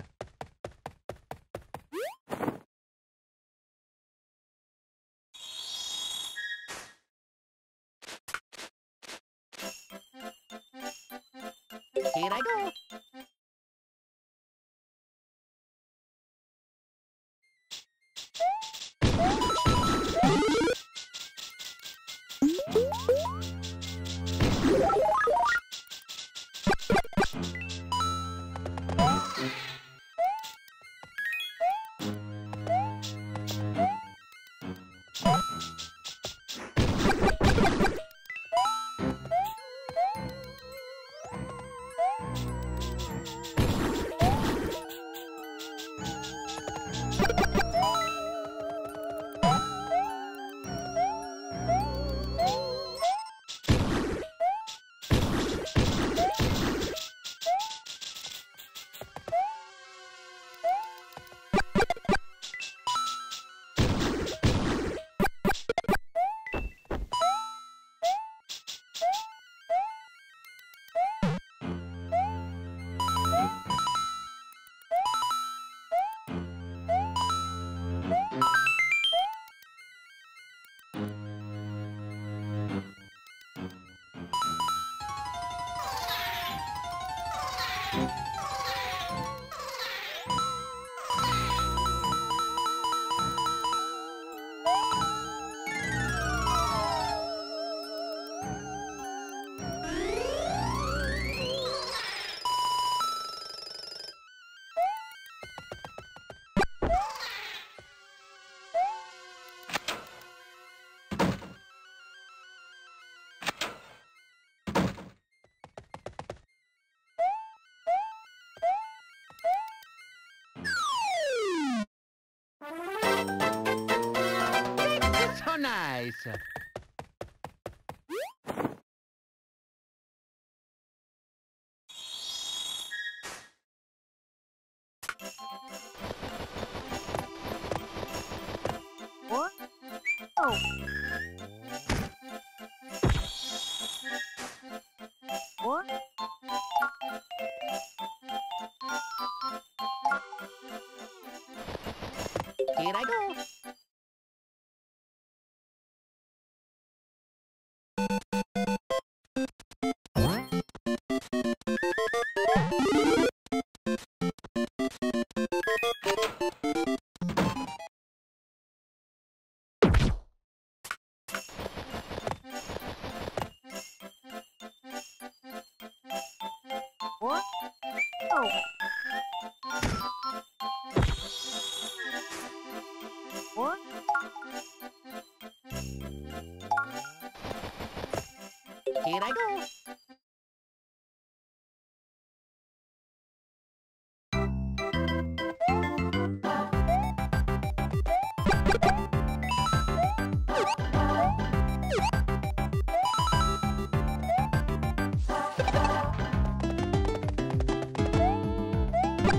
Nice.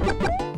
you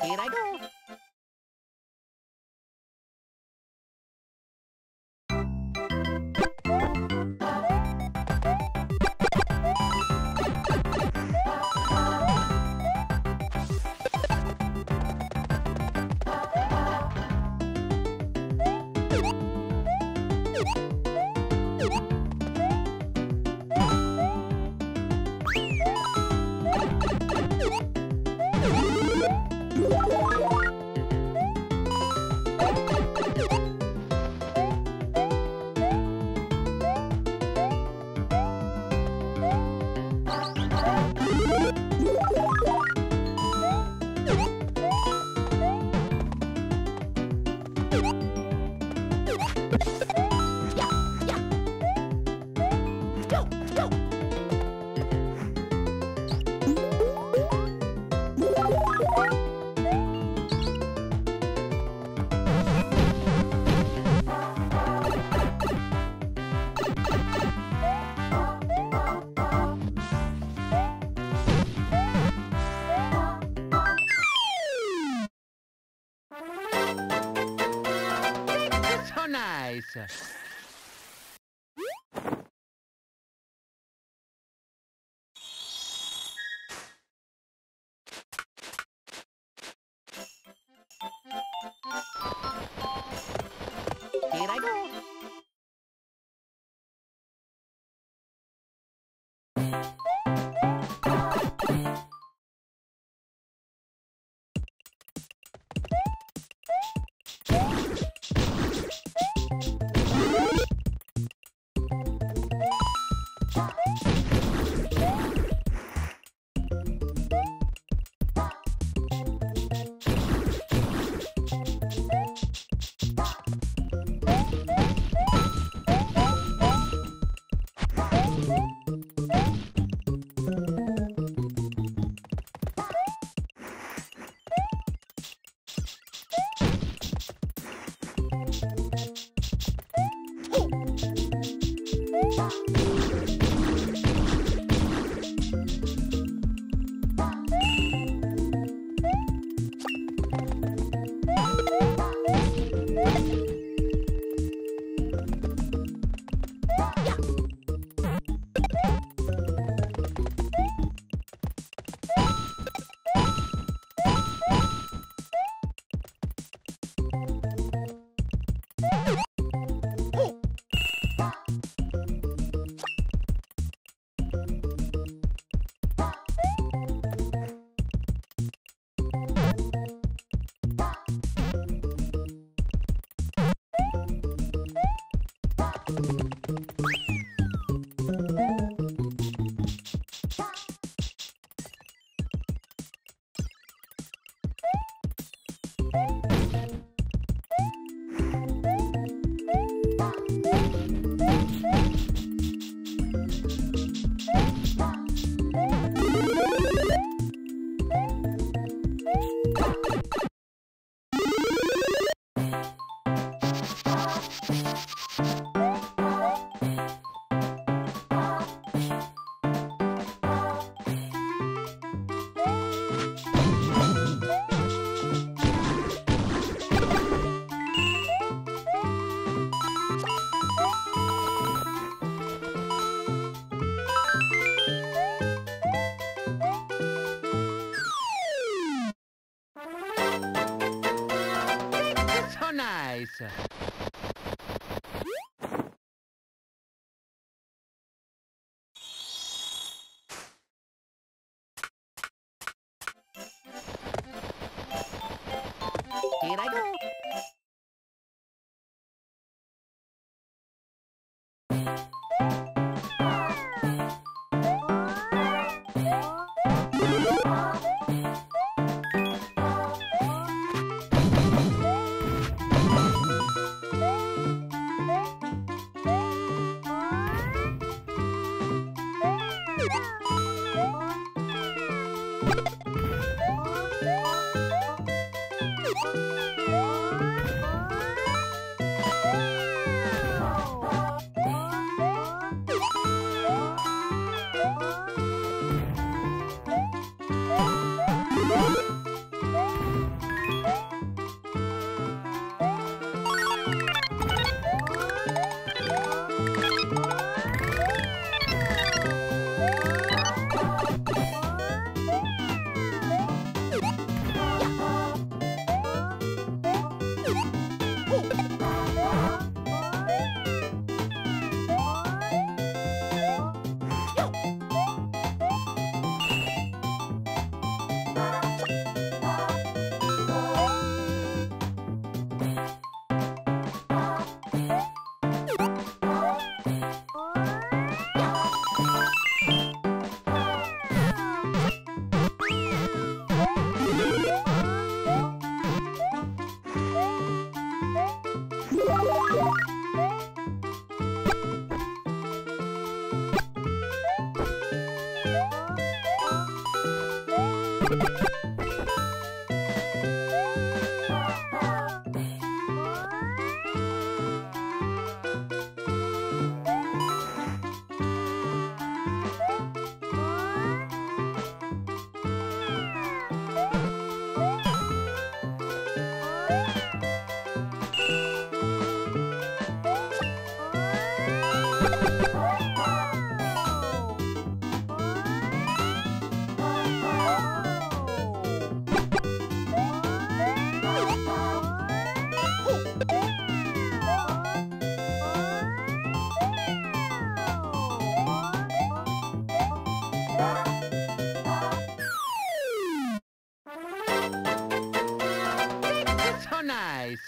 Here I go. Nice.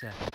Nice.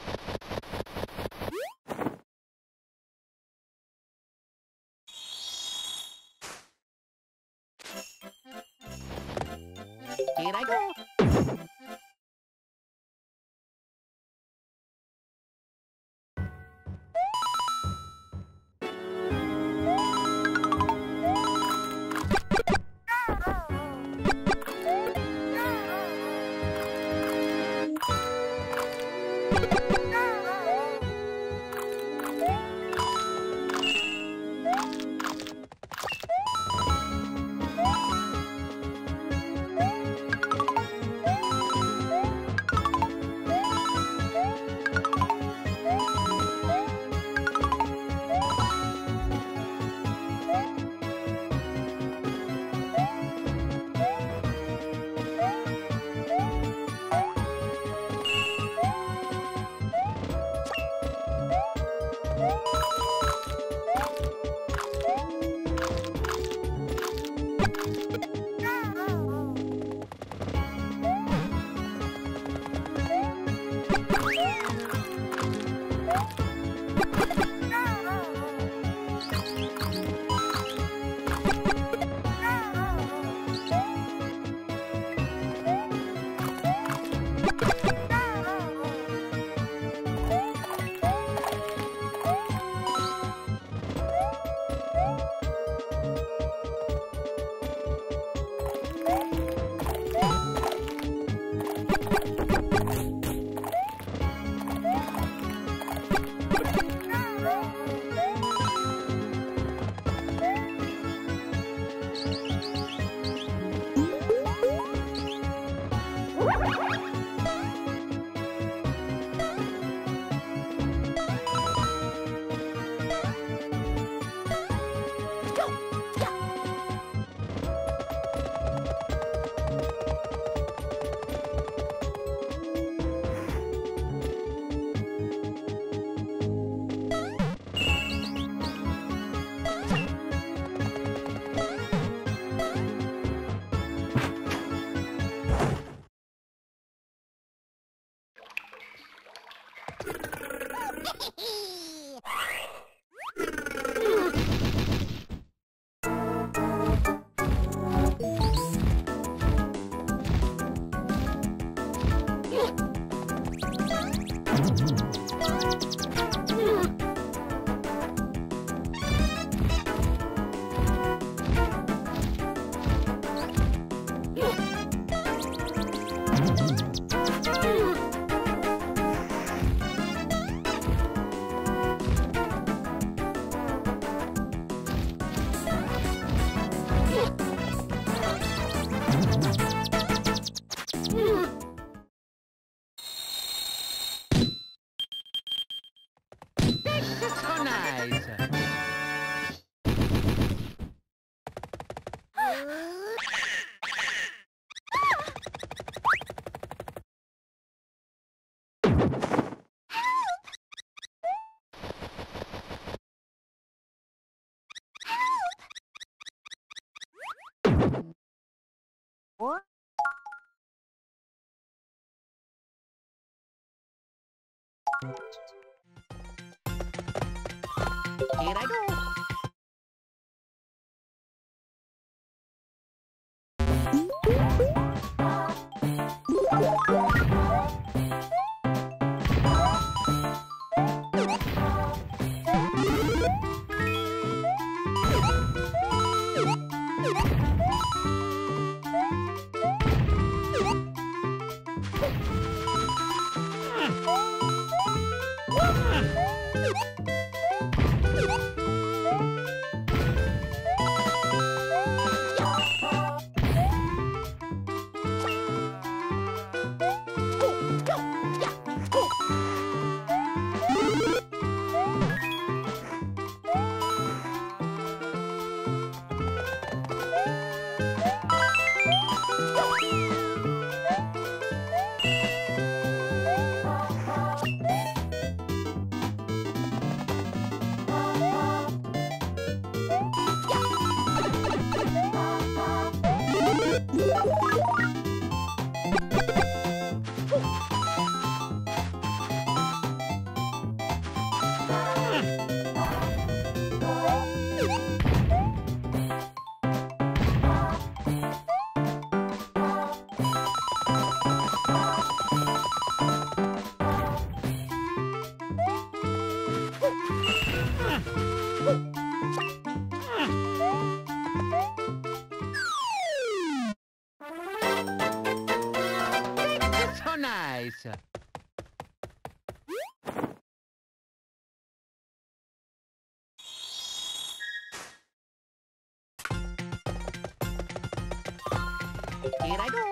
Here I go. I go.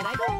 Here I go.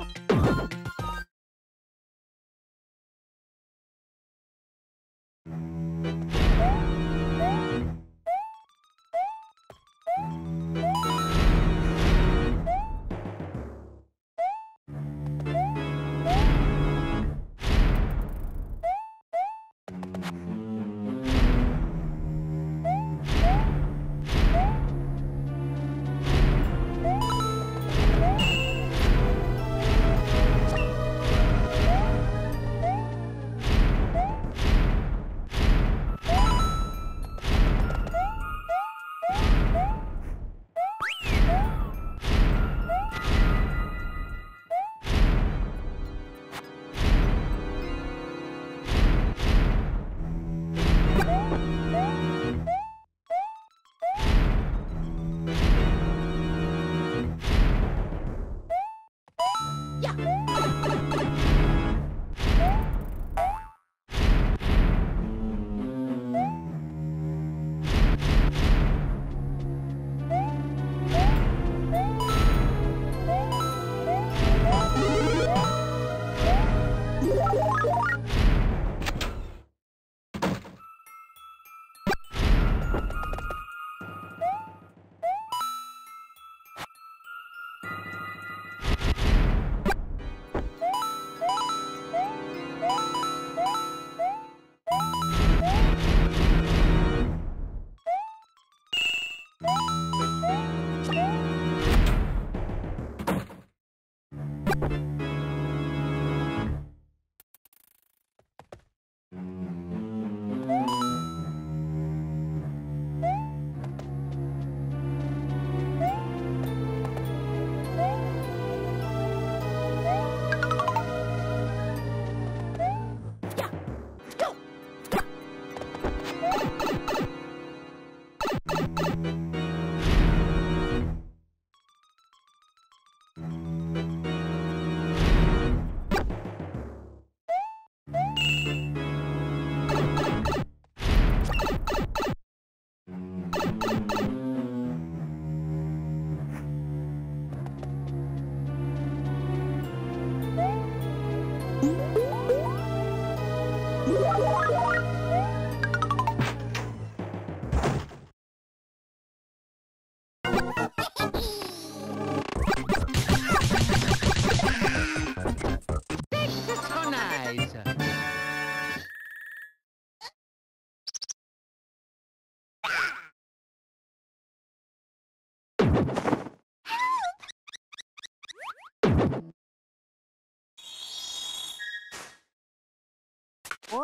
Here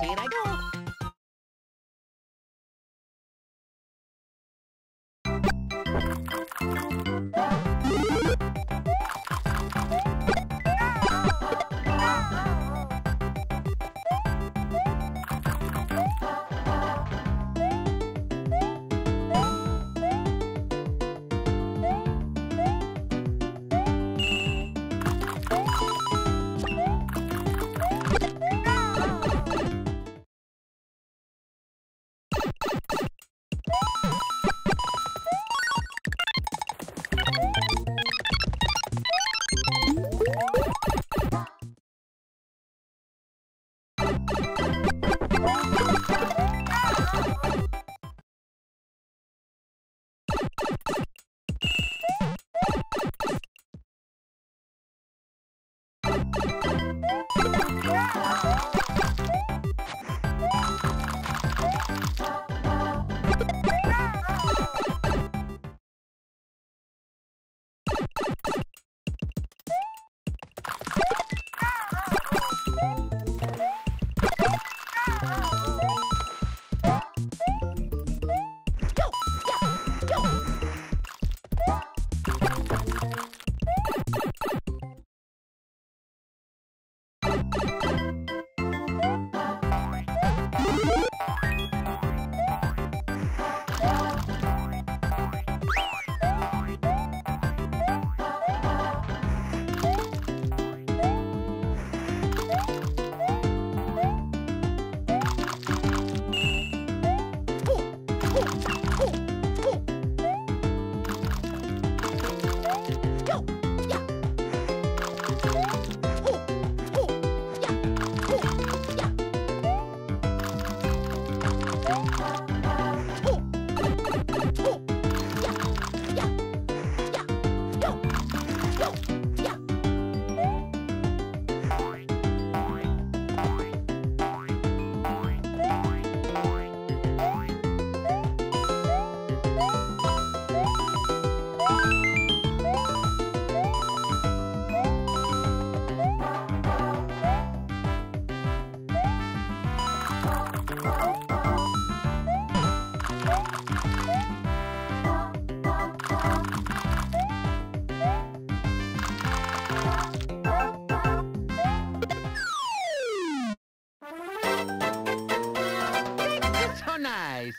I go.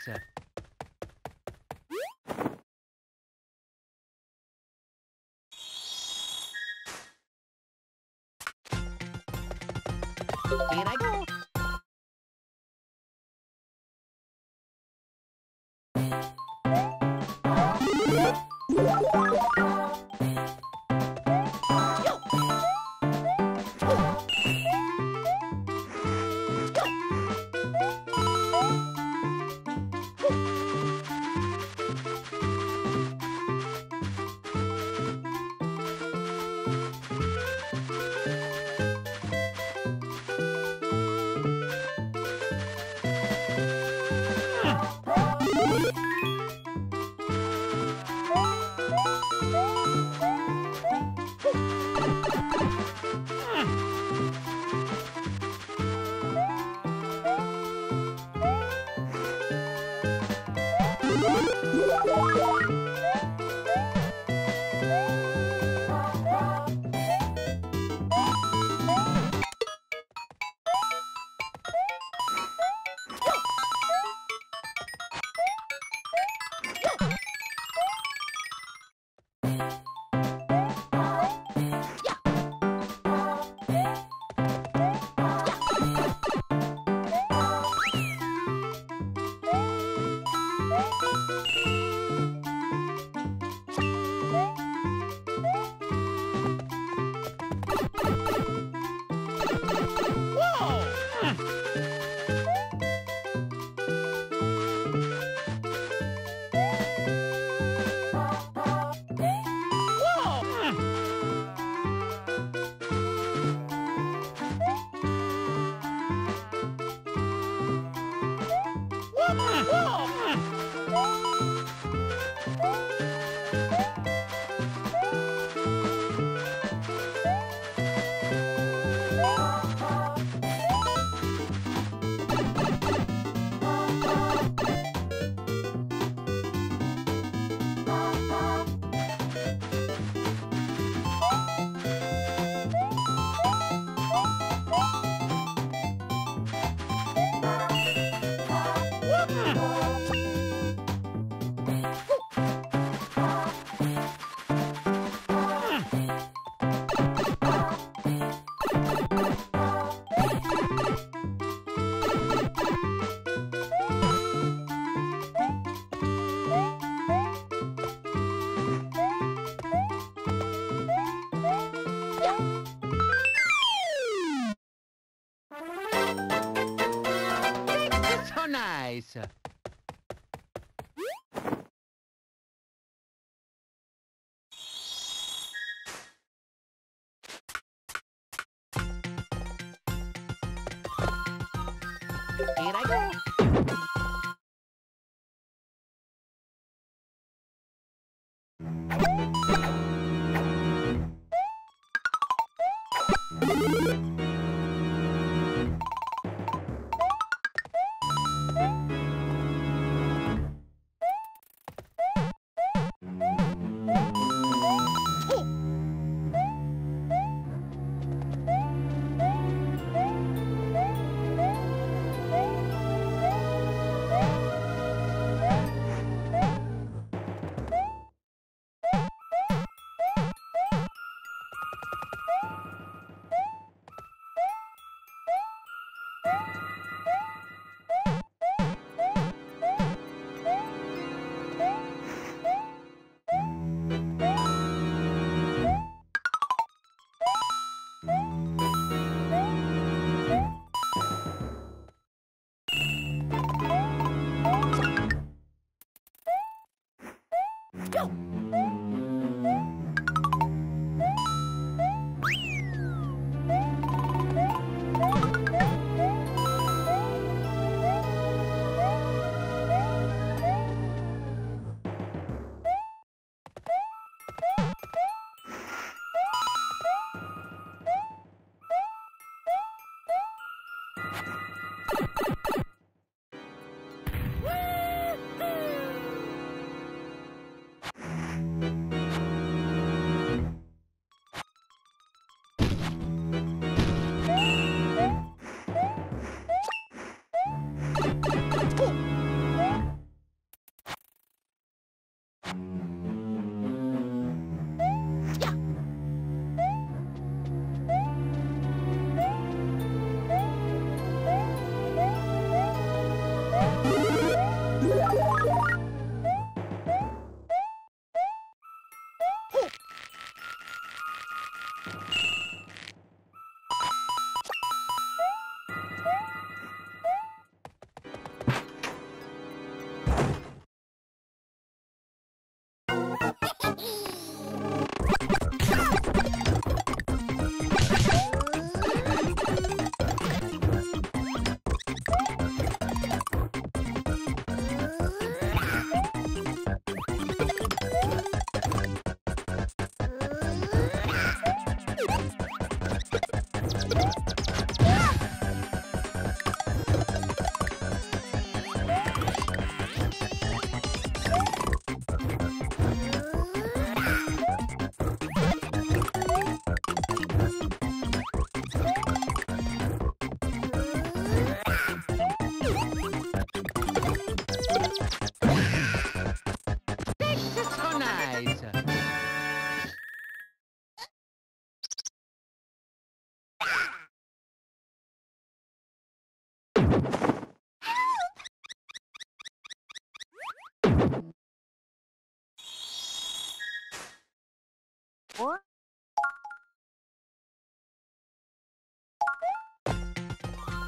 Nice. Here I go. Here I go.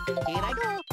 Here I go.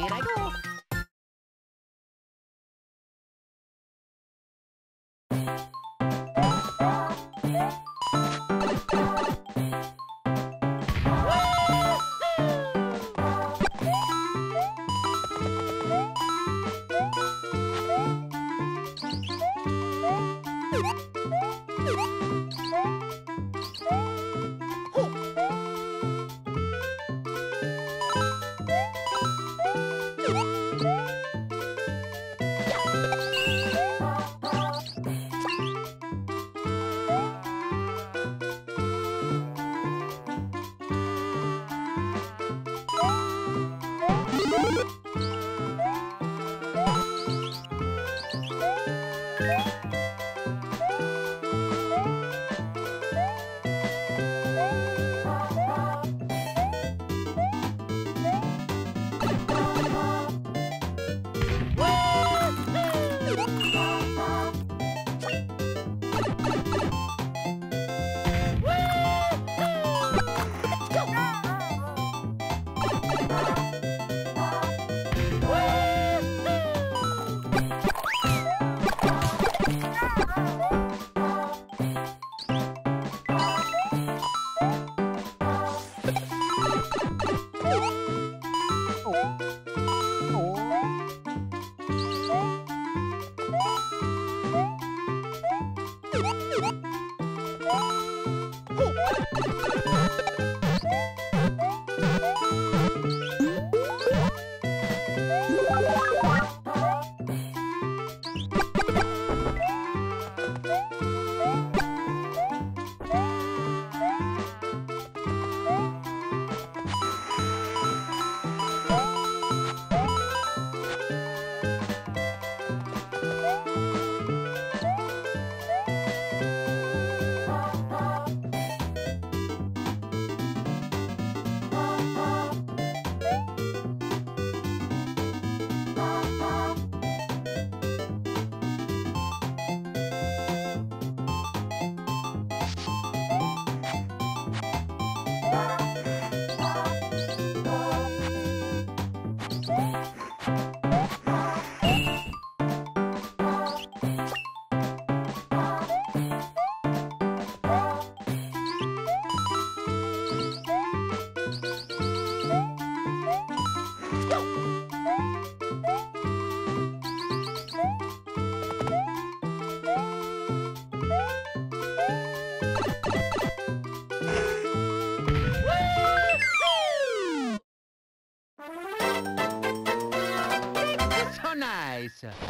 Here I go. Nice.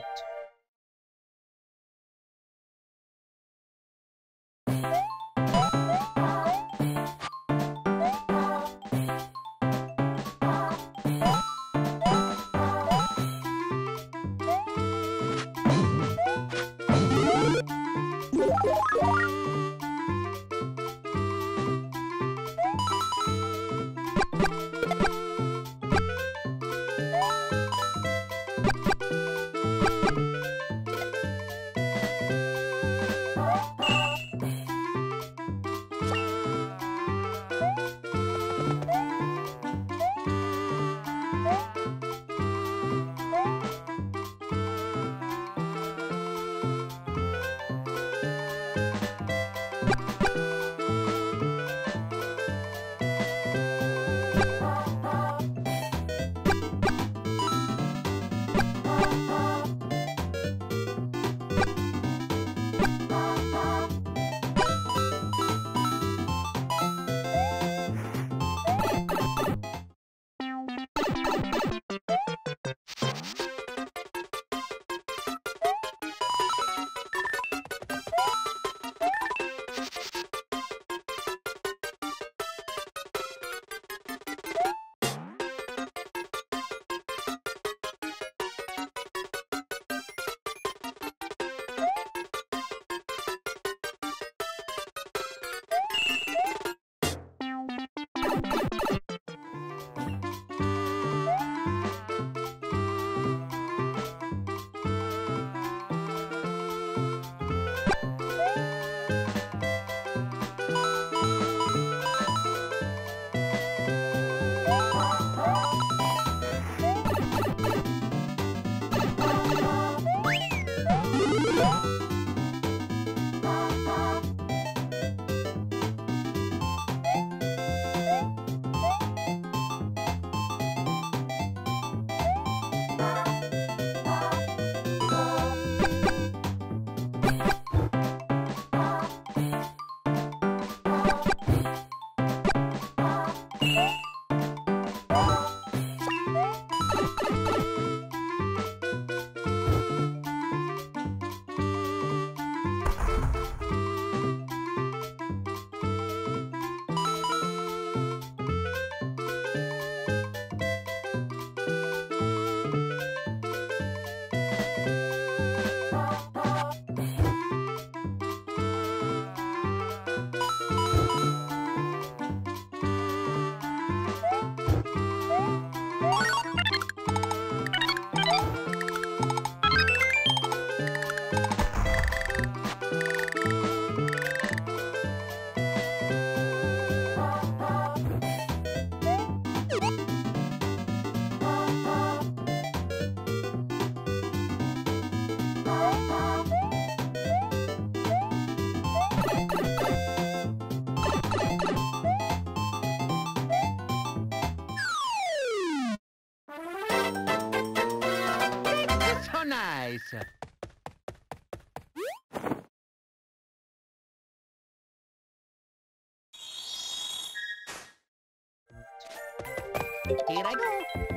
Here I go.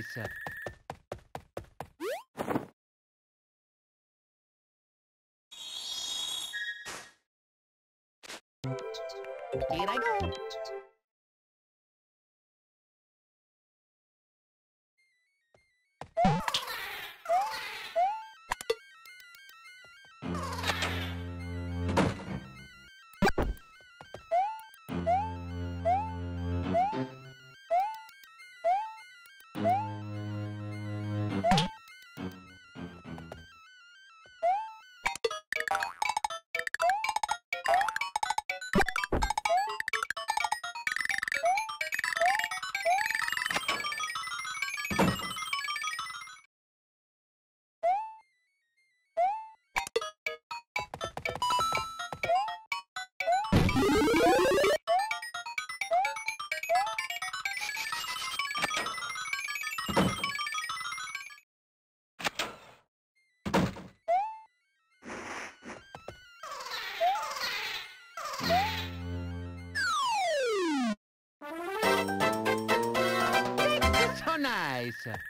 Nice. Here I go. Nice.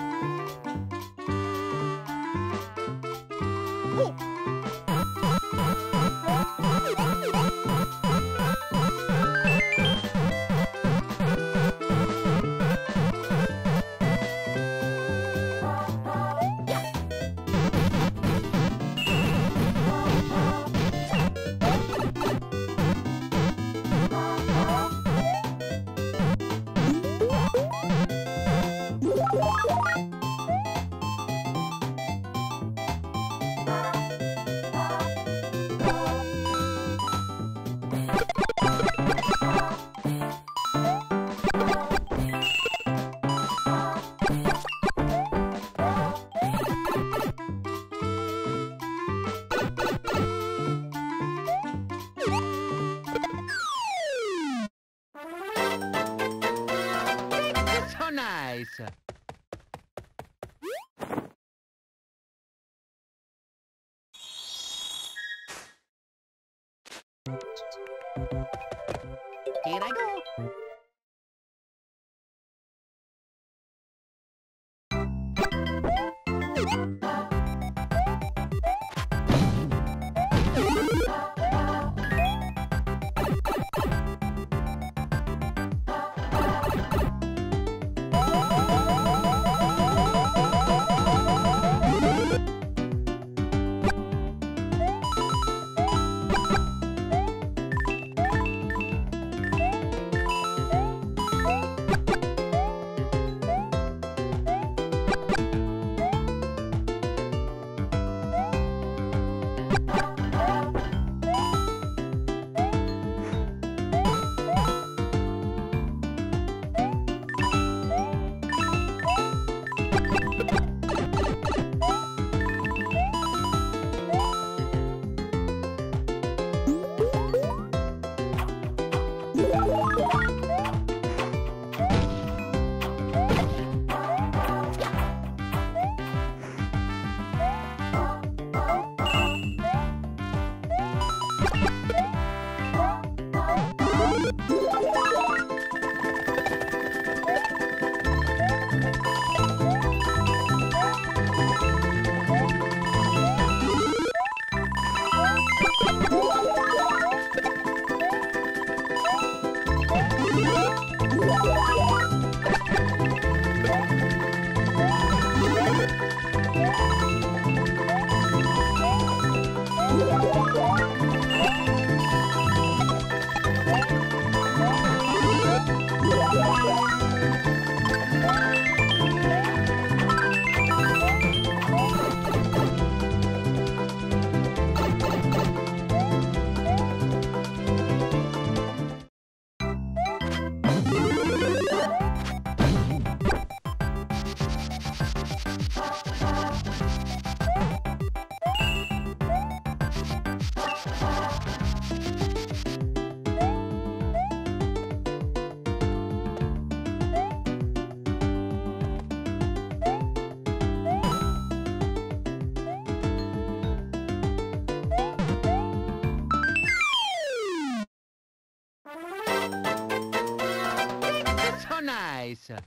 nice.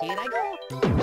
Here I go.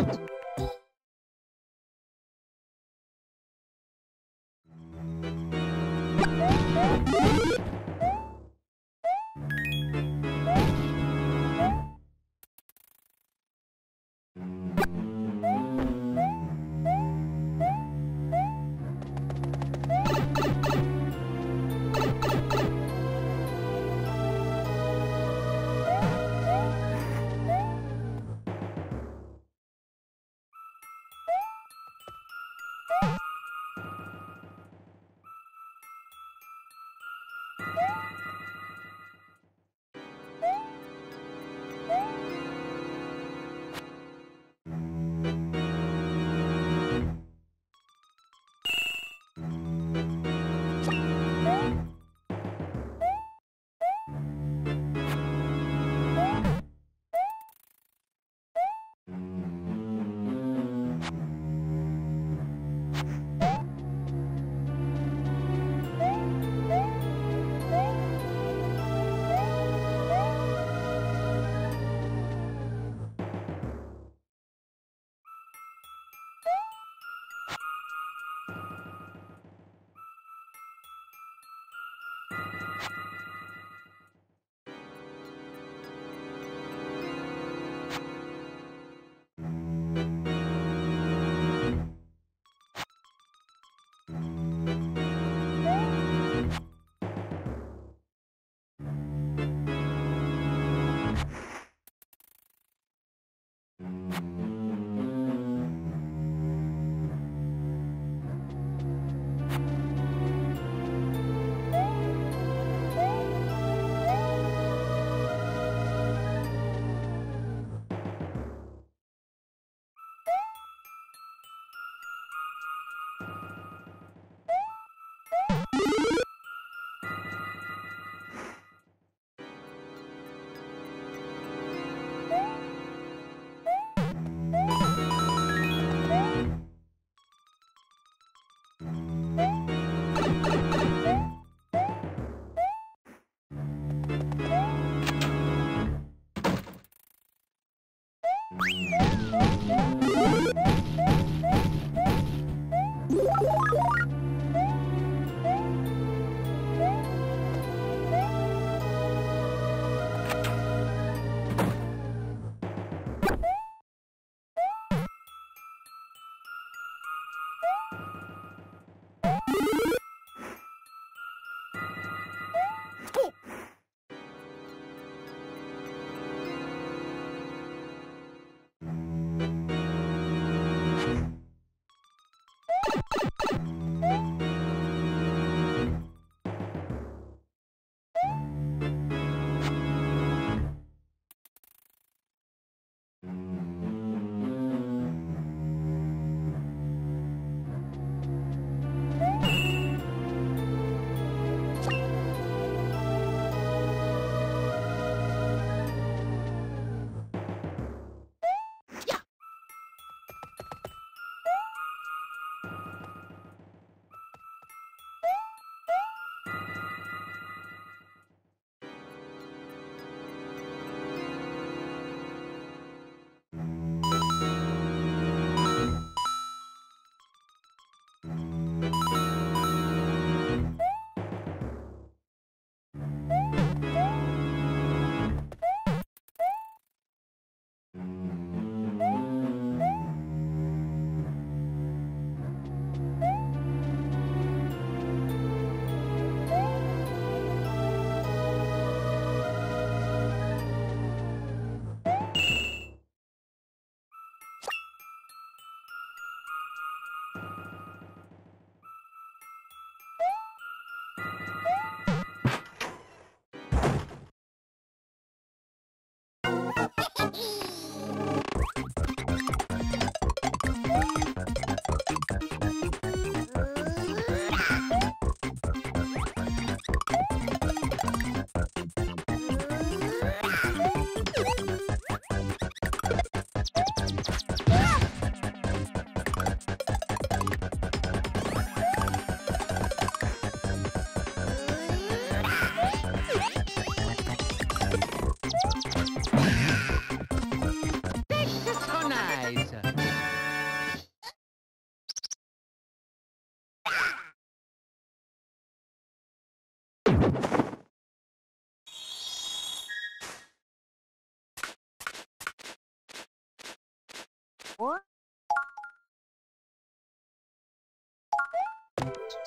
Whoa.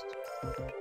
Here I go. So nice.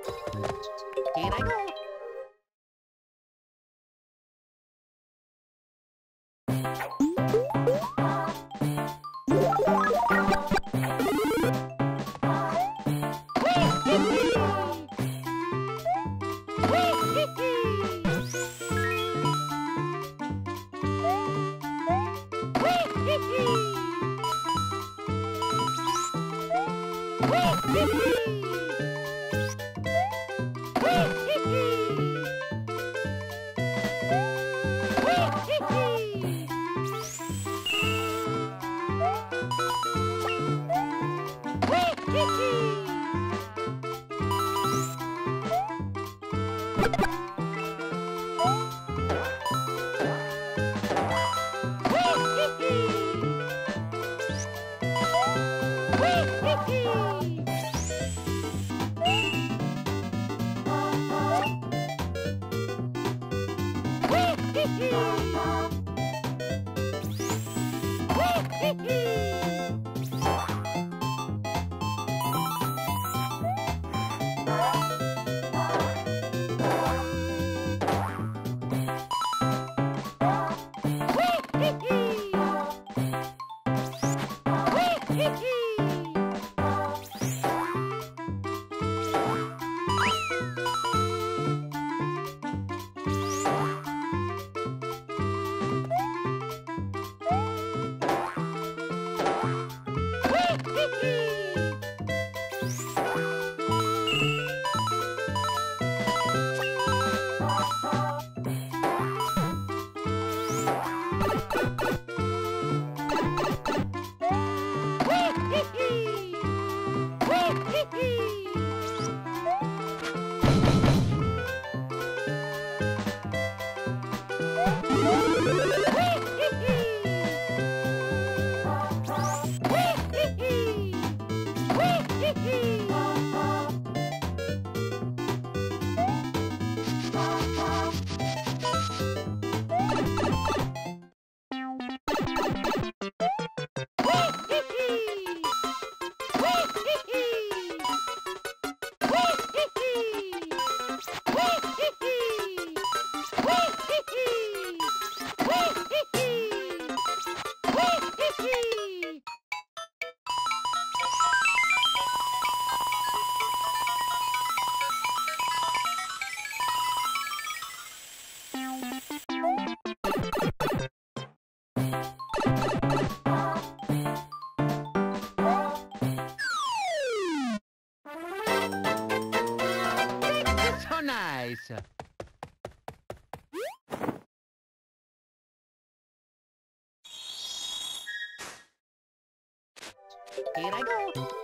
Here I go.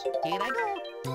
Here I go.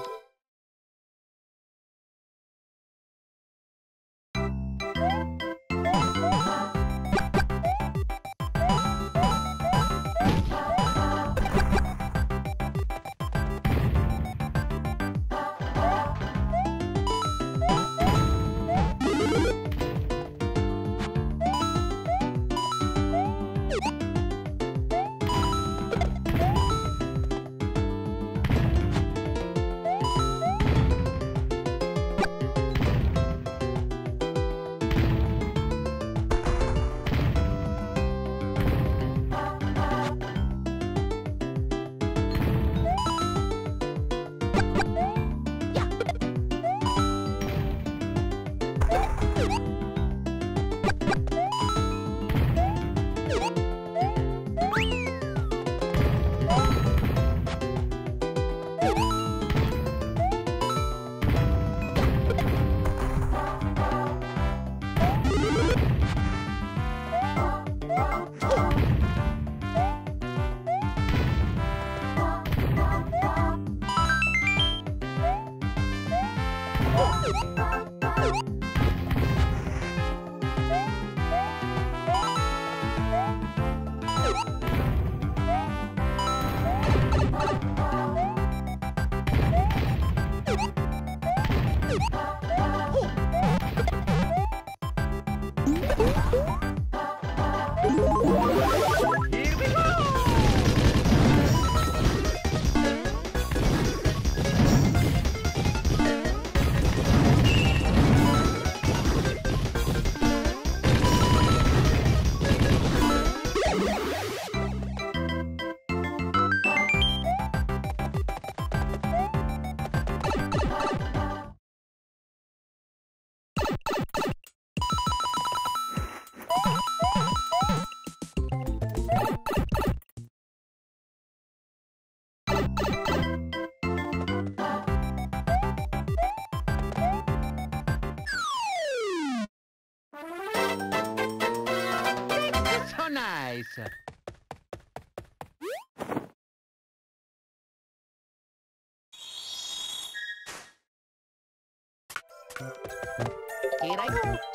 Nice. Here I go.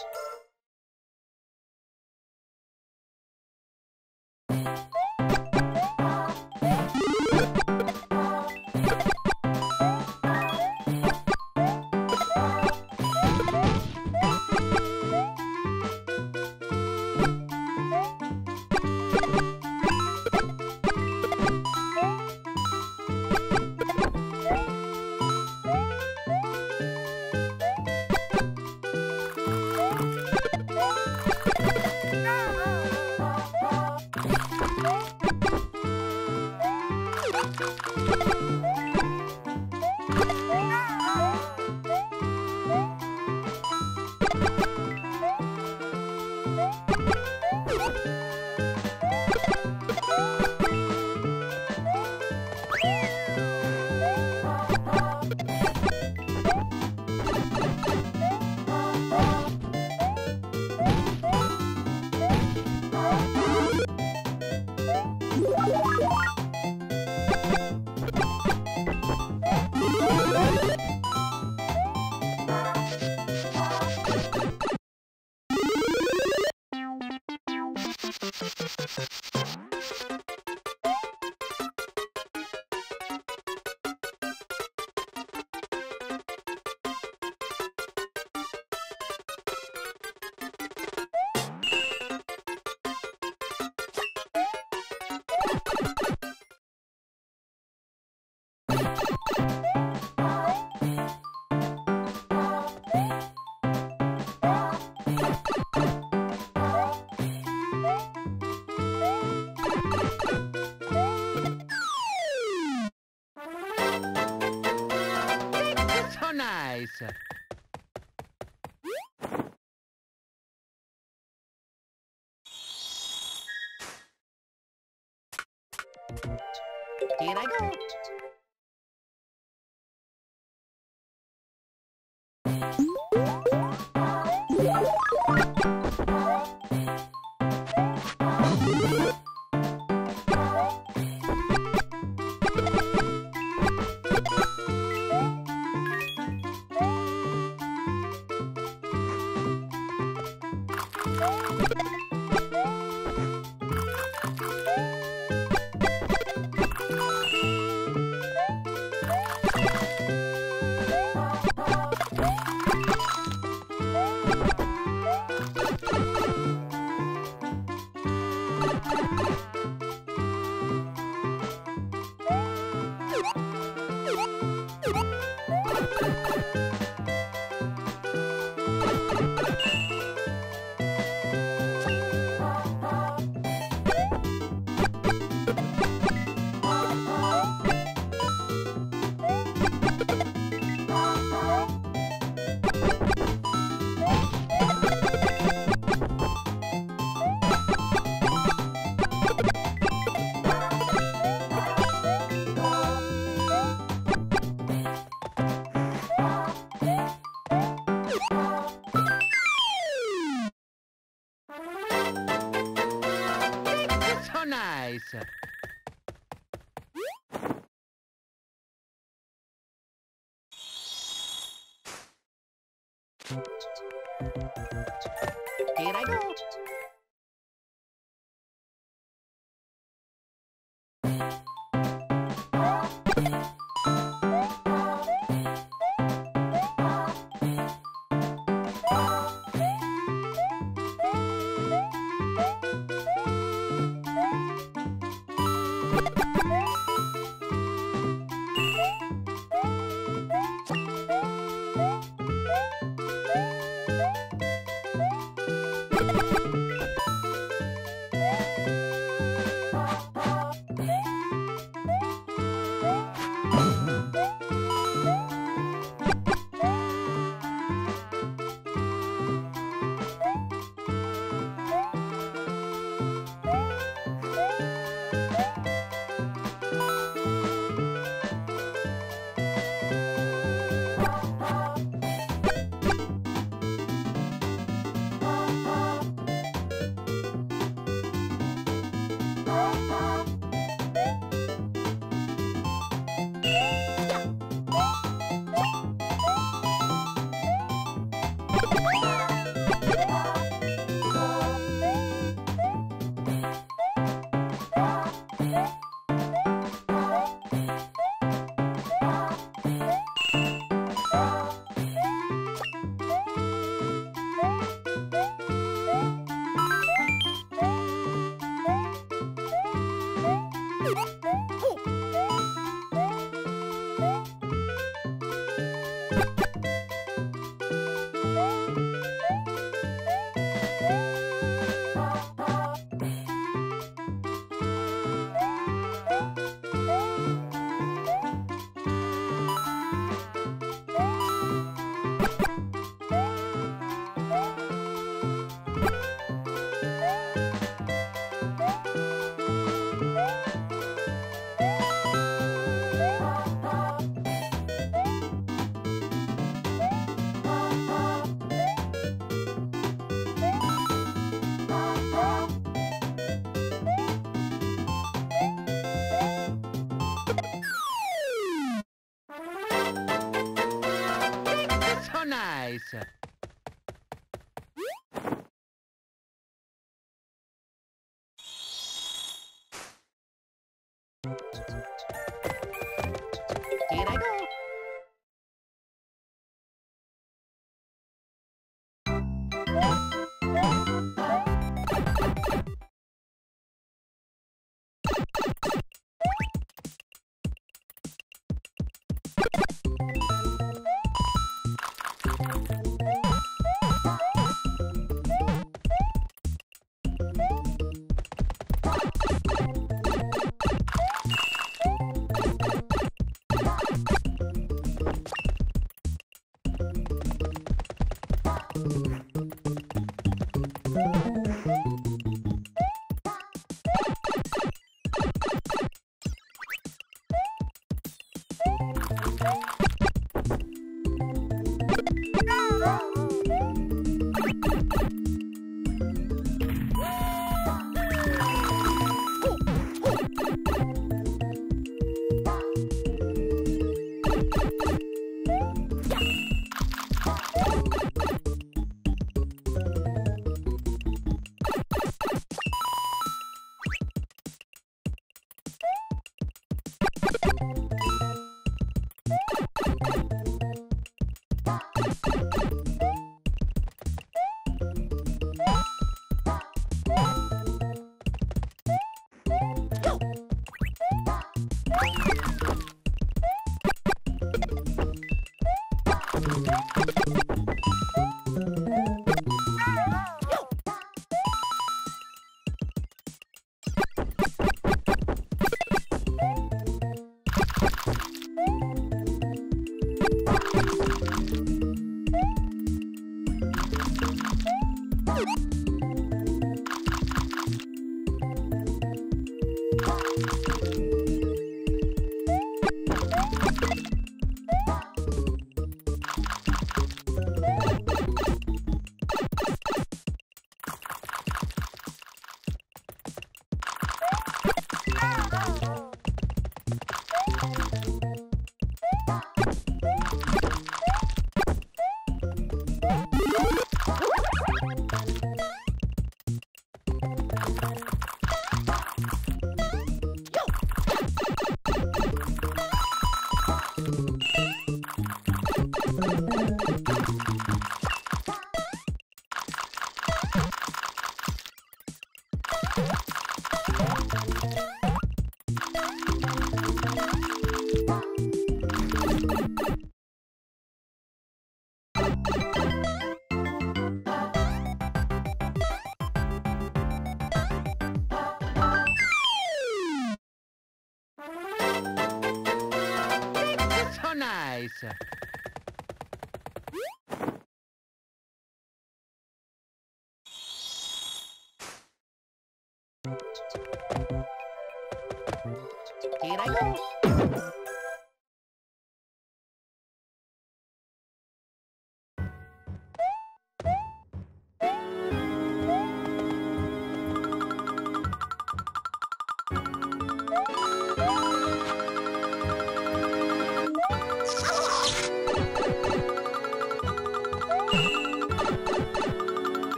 mais.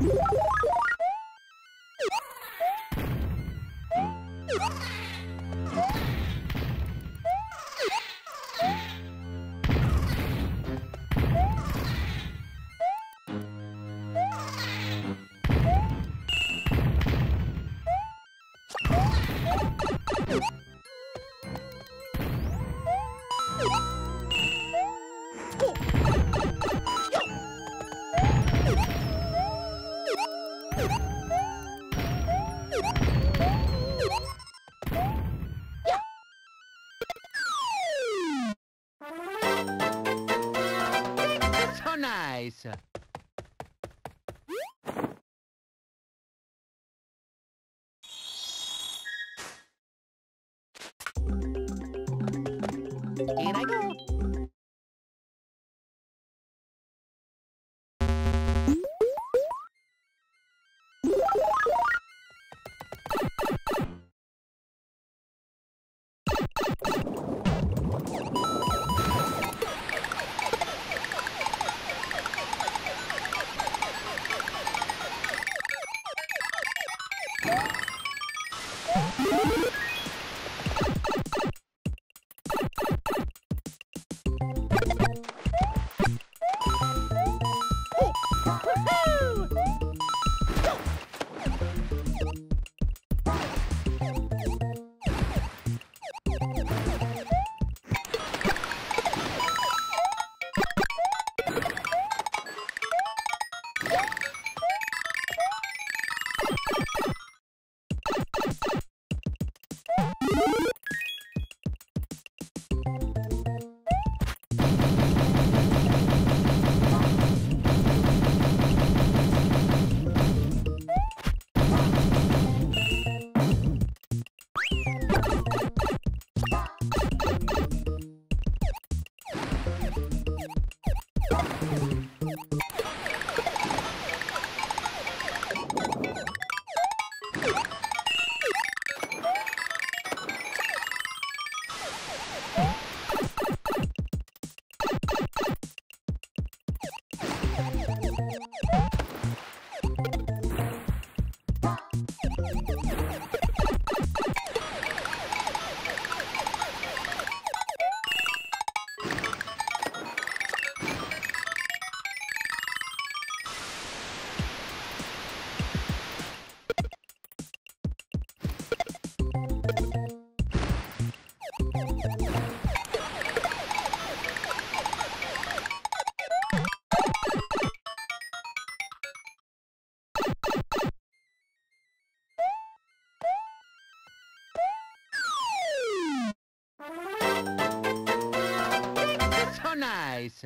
So nice.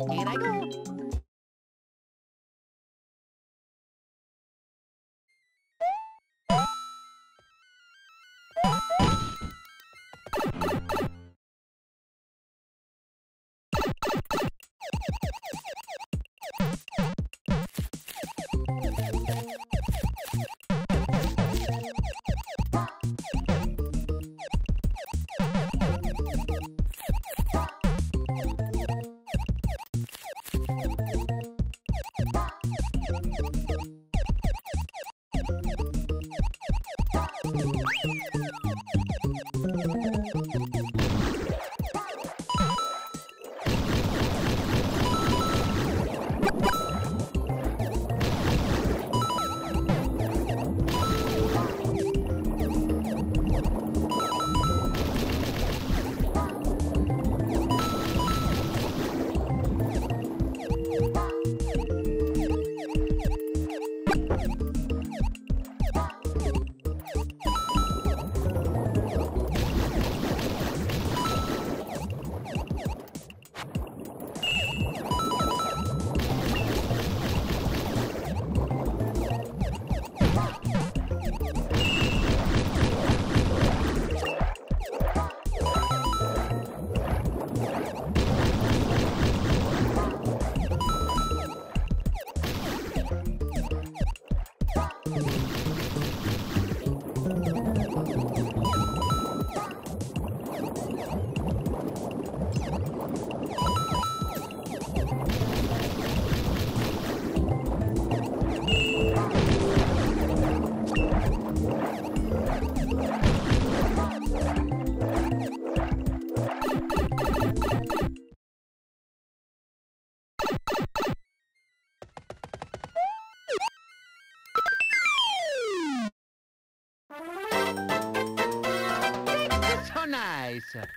In I go. So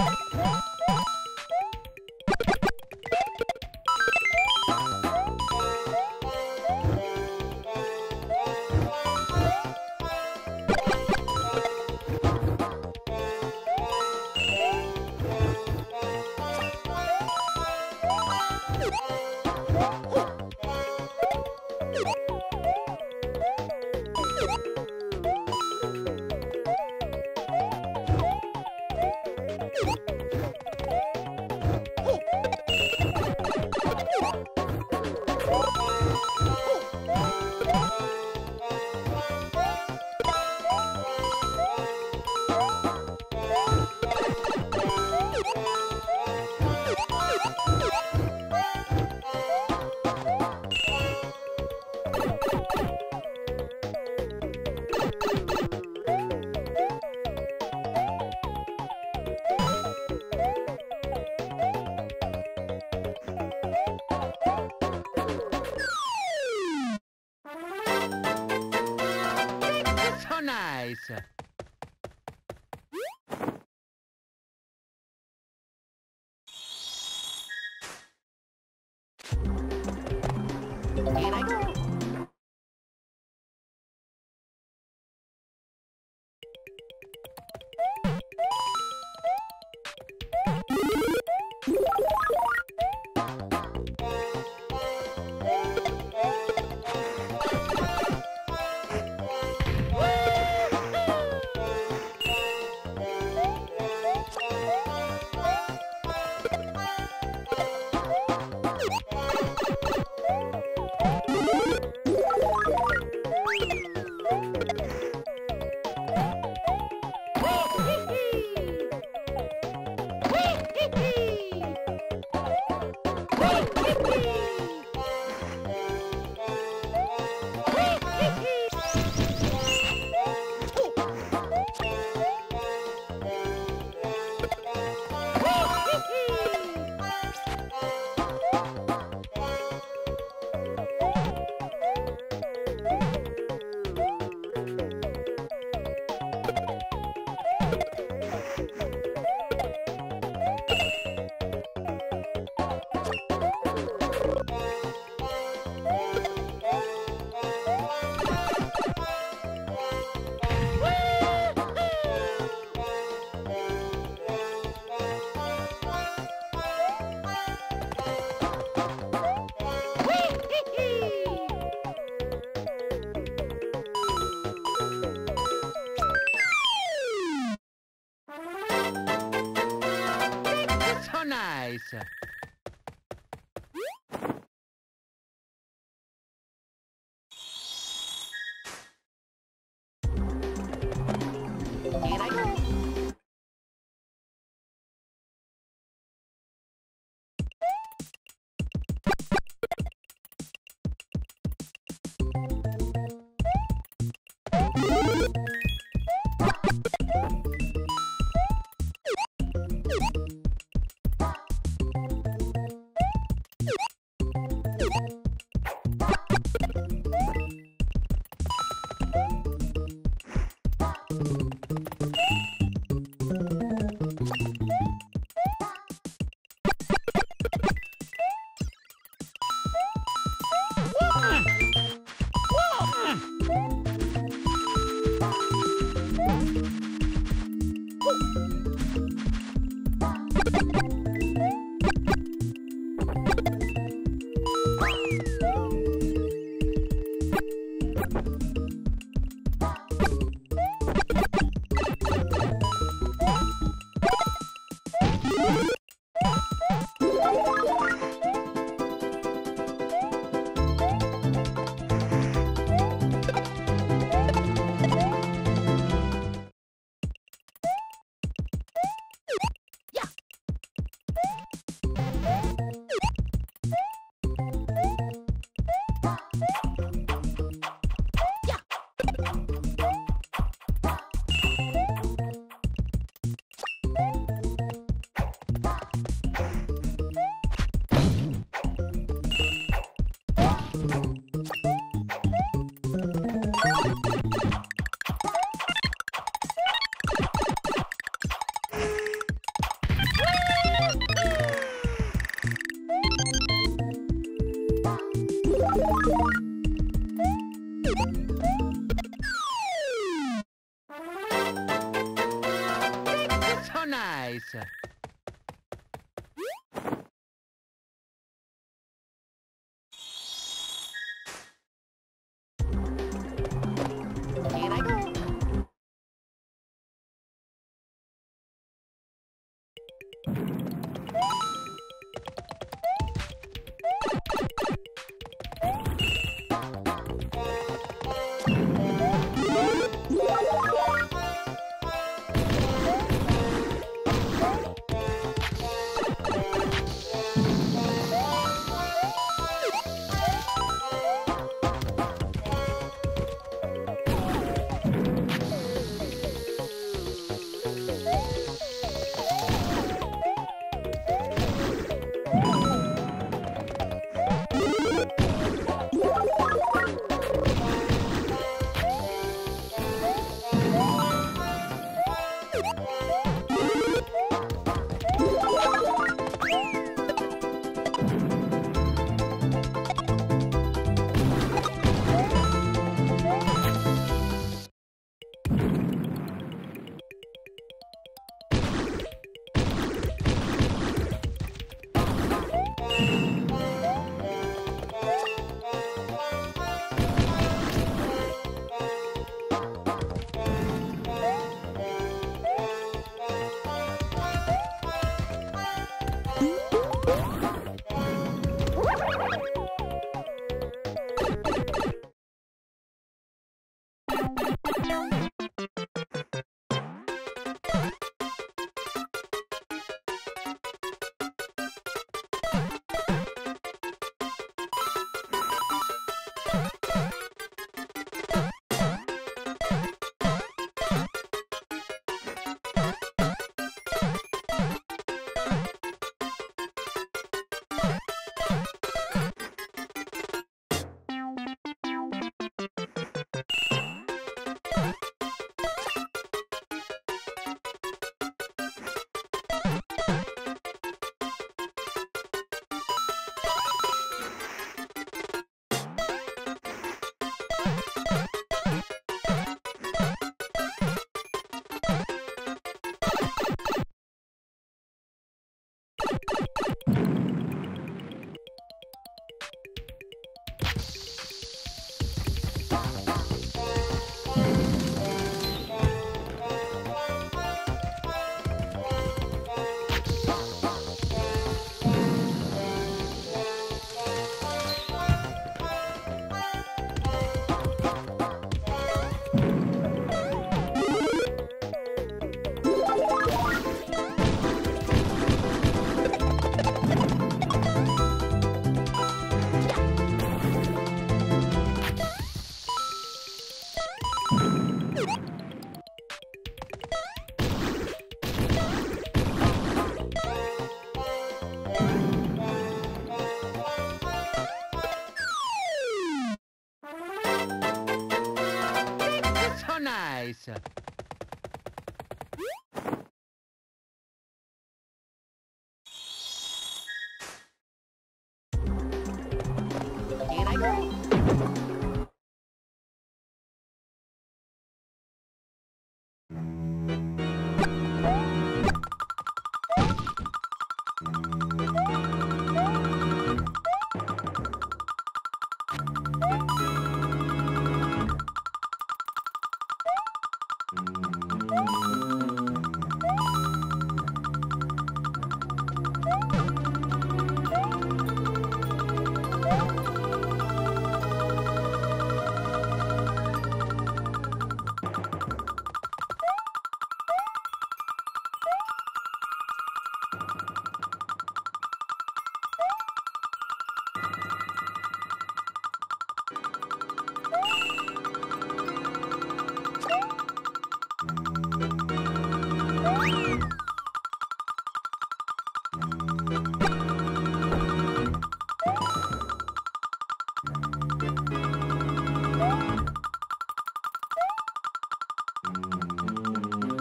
you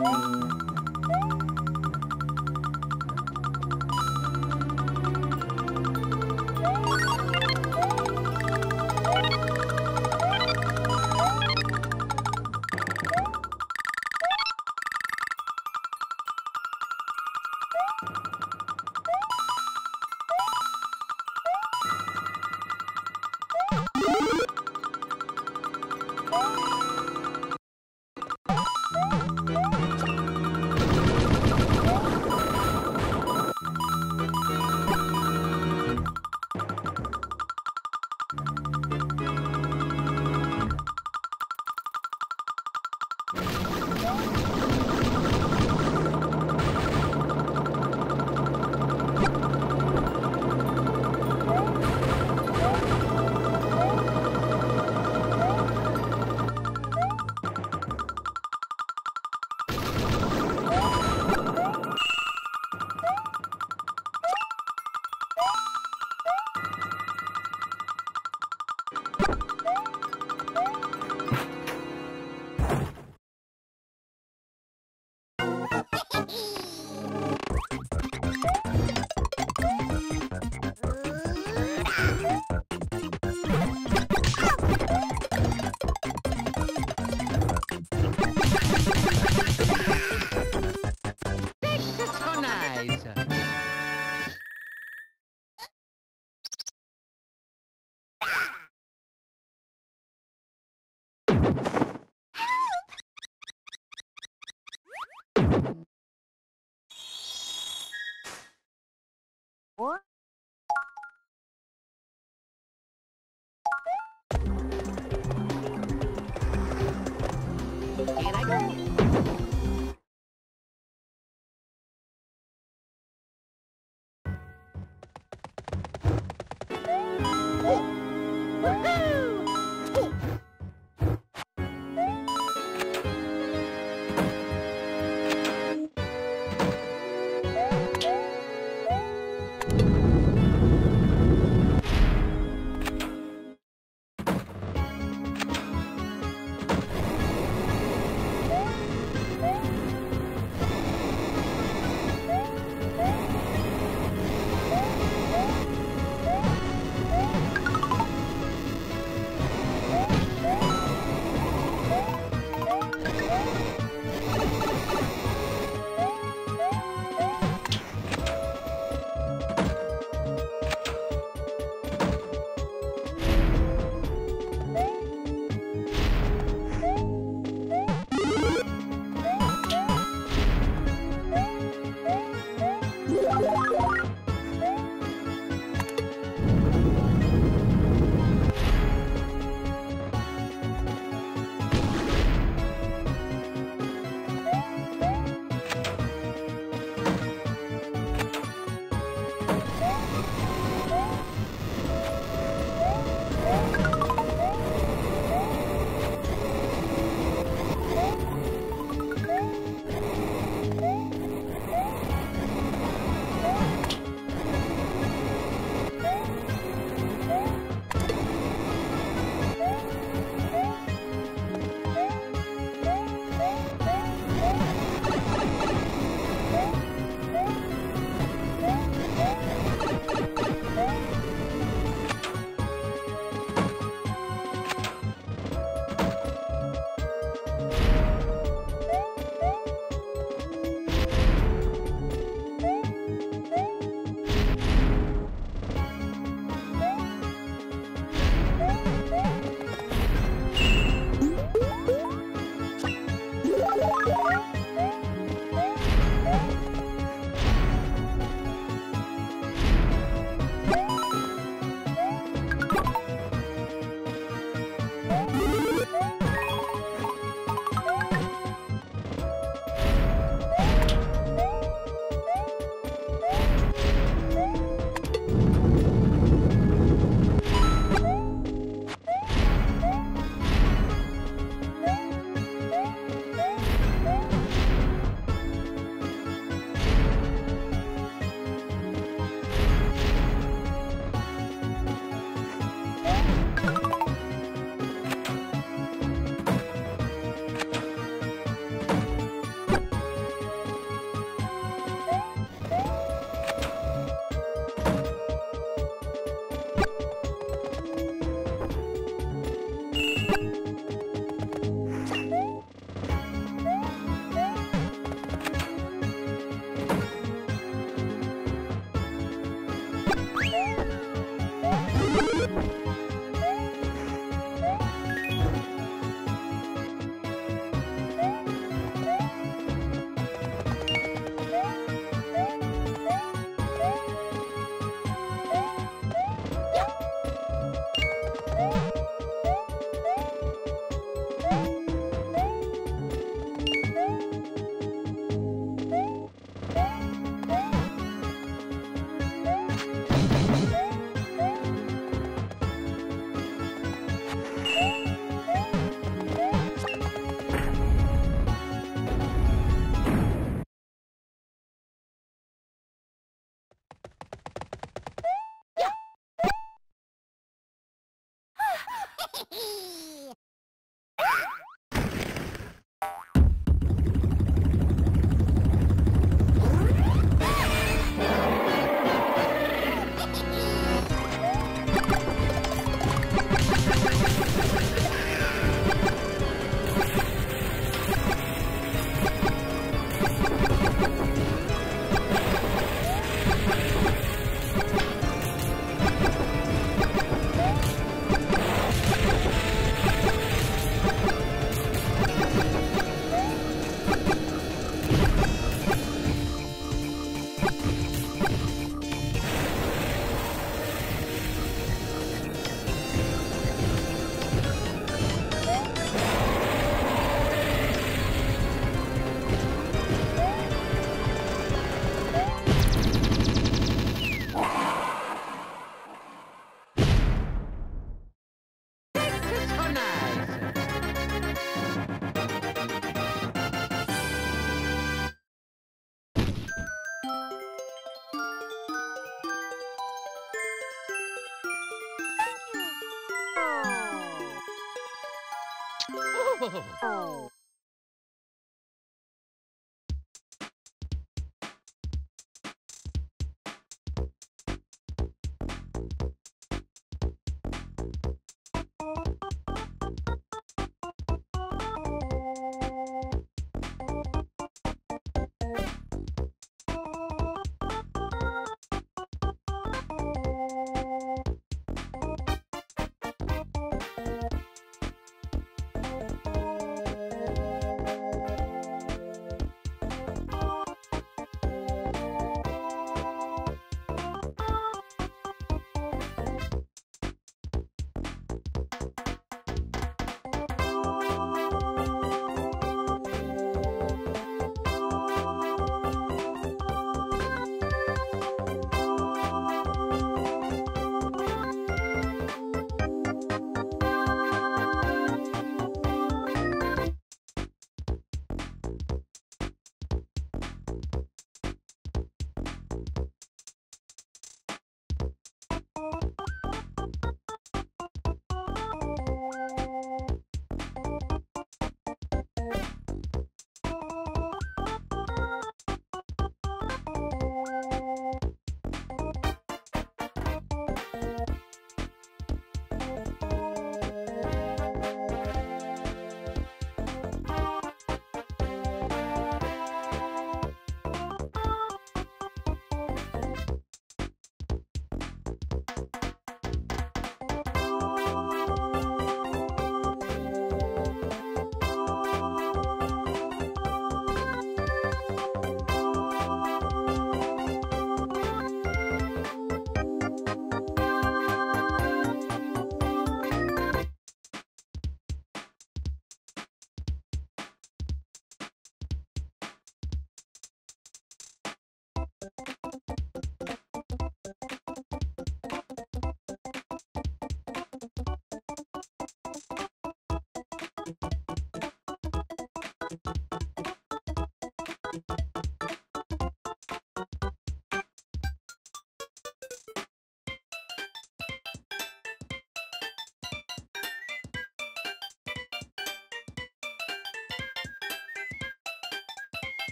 음.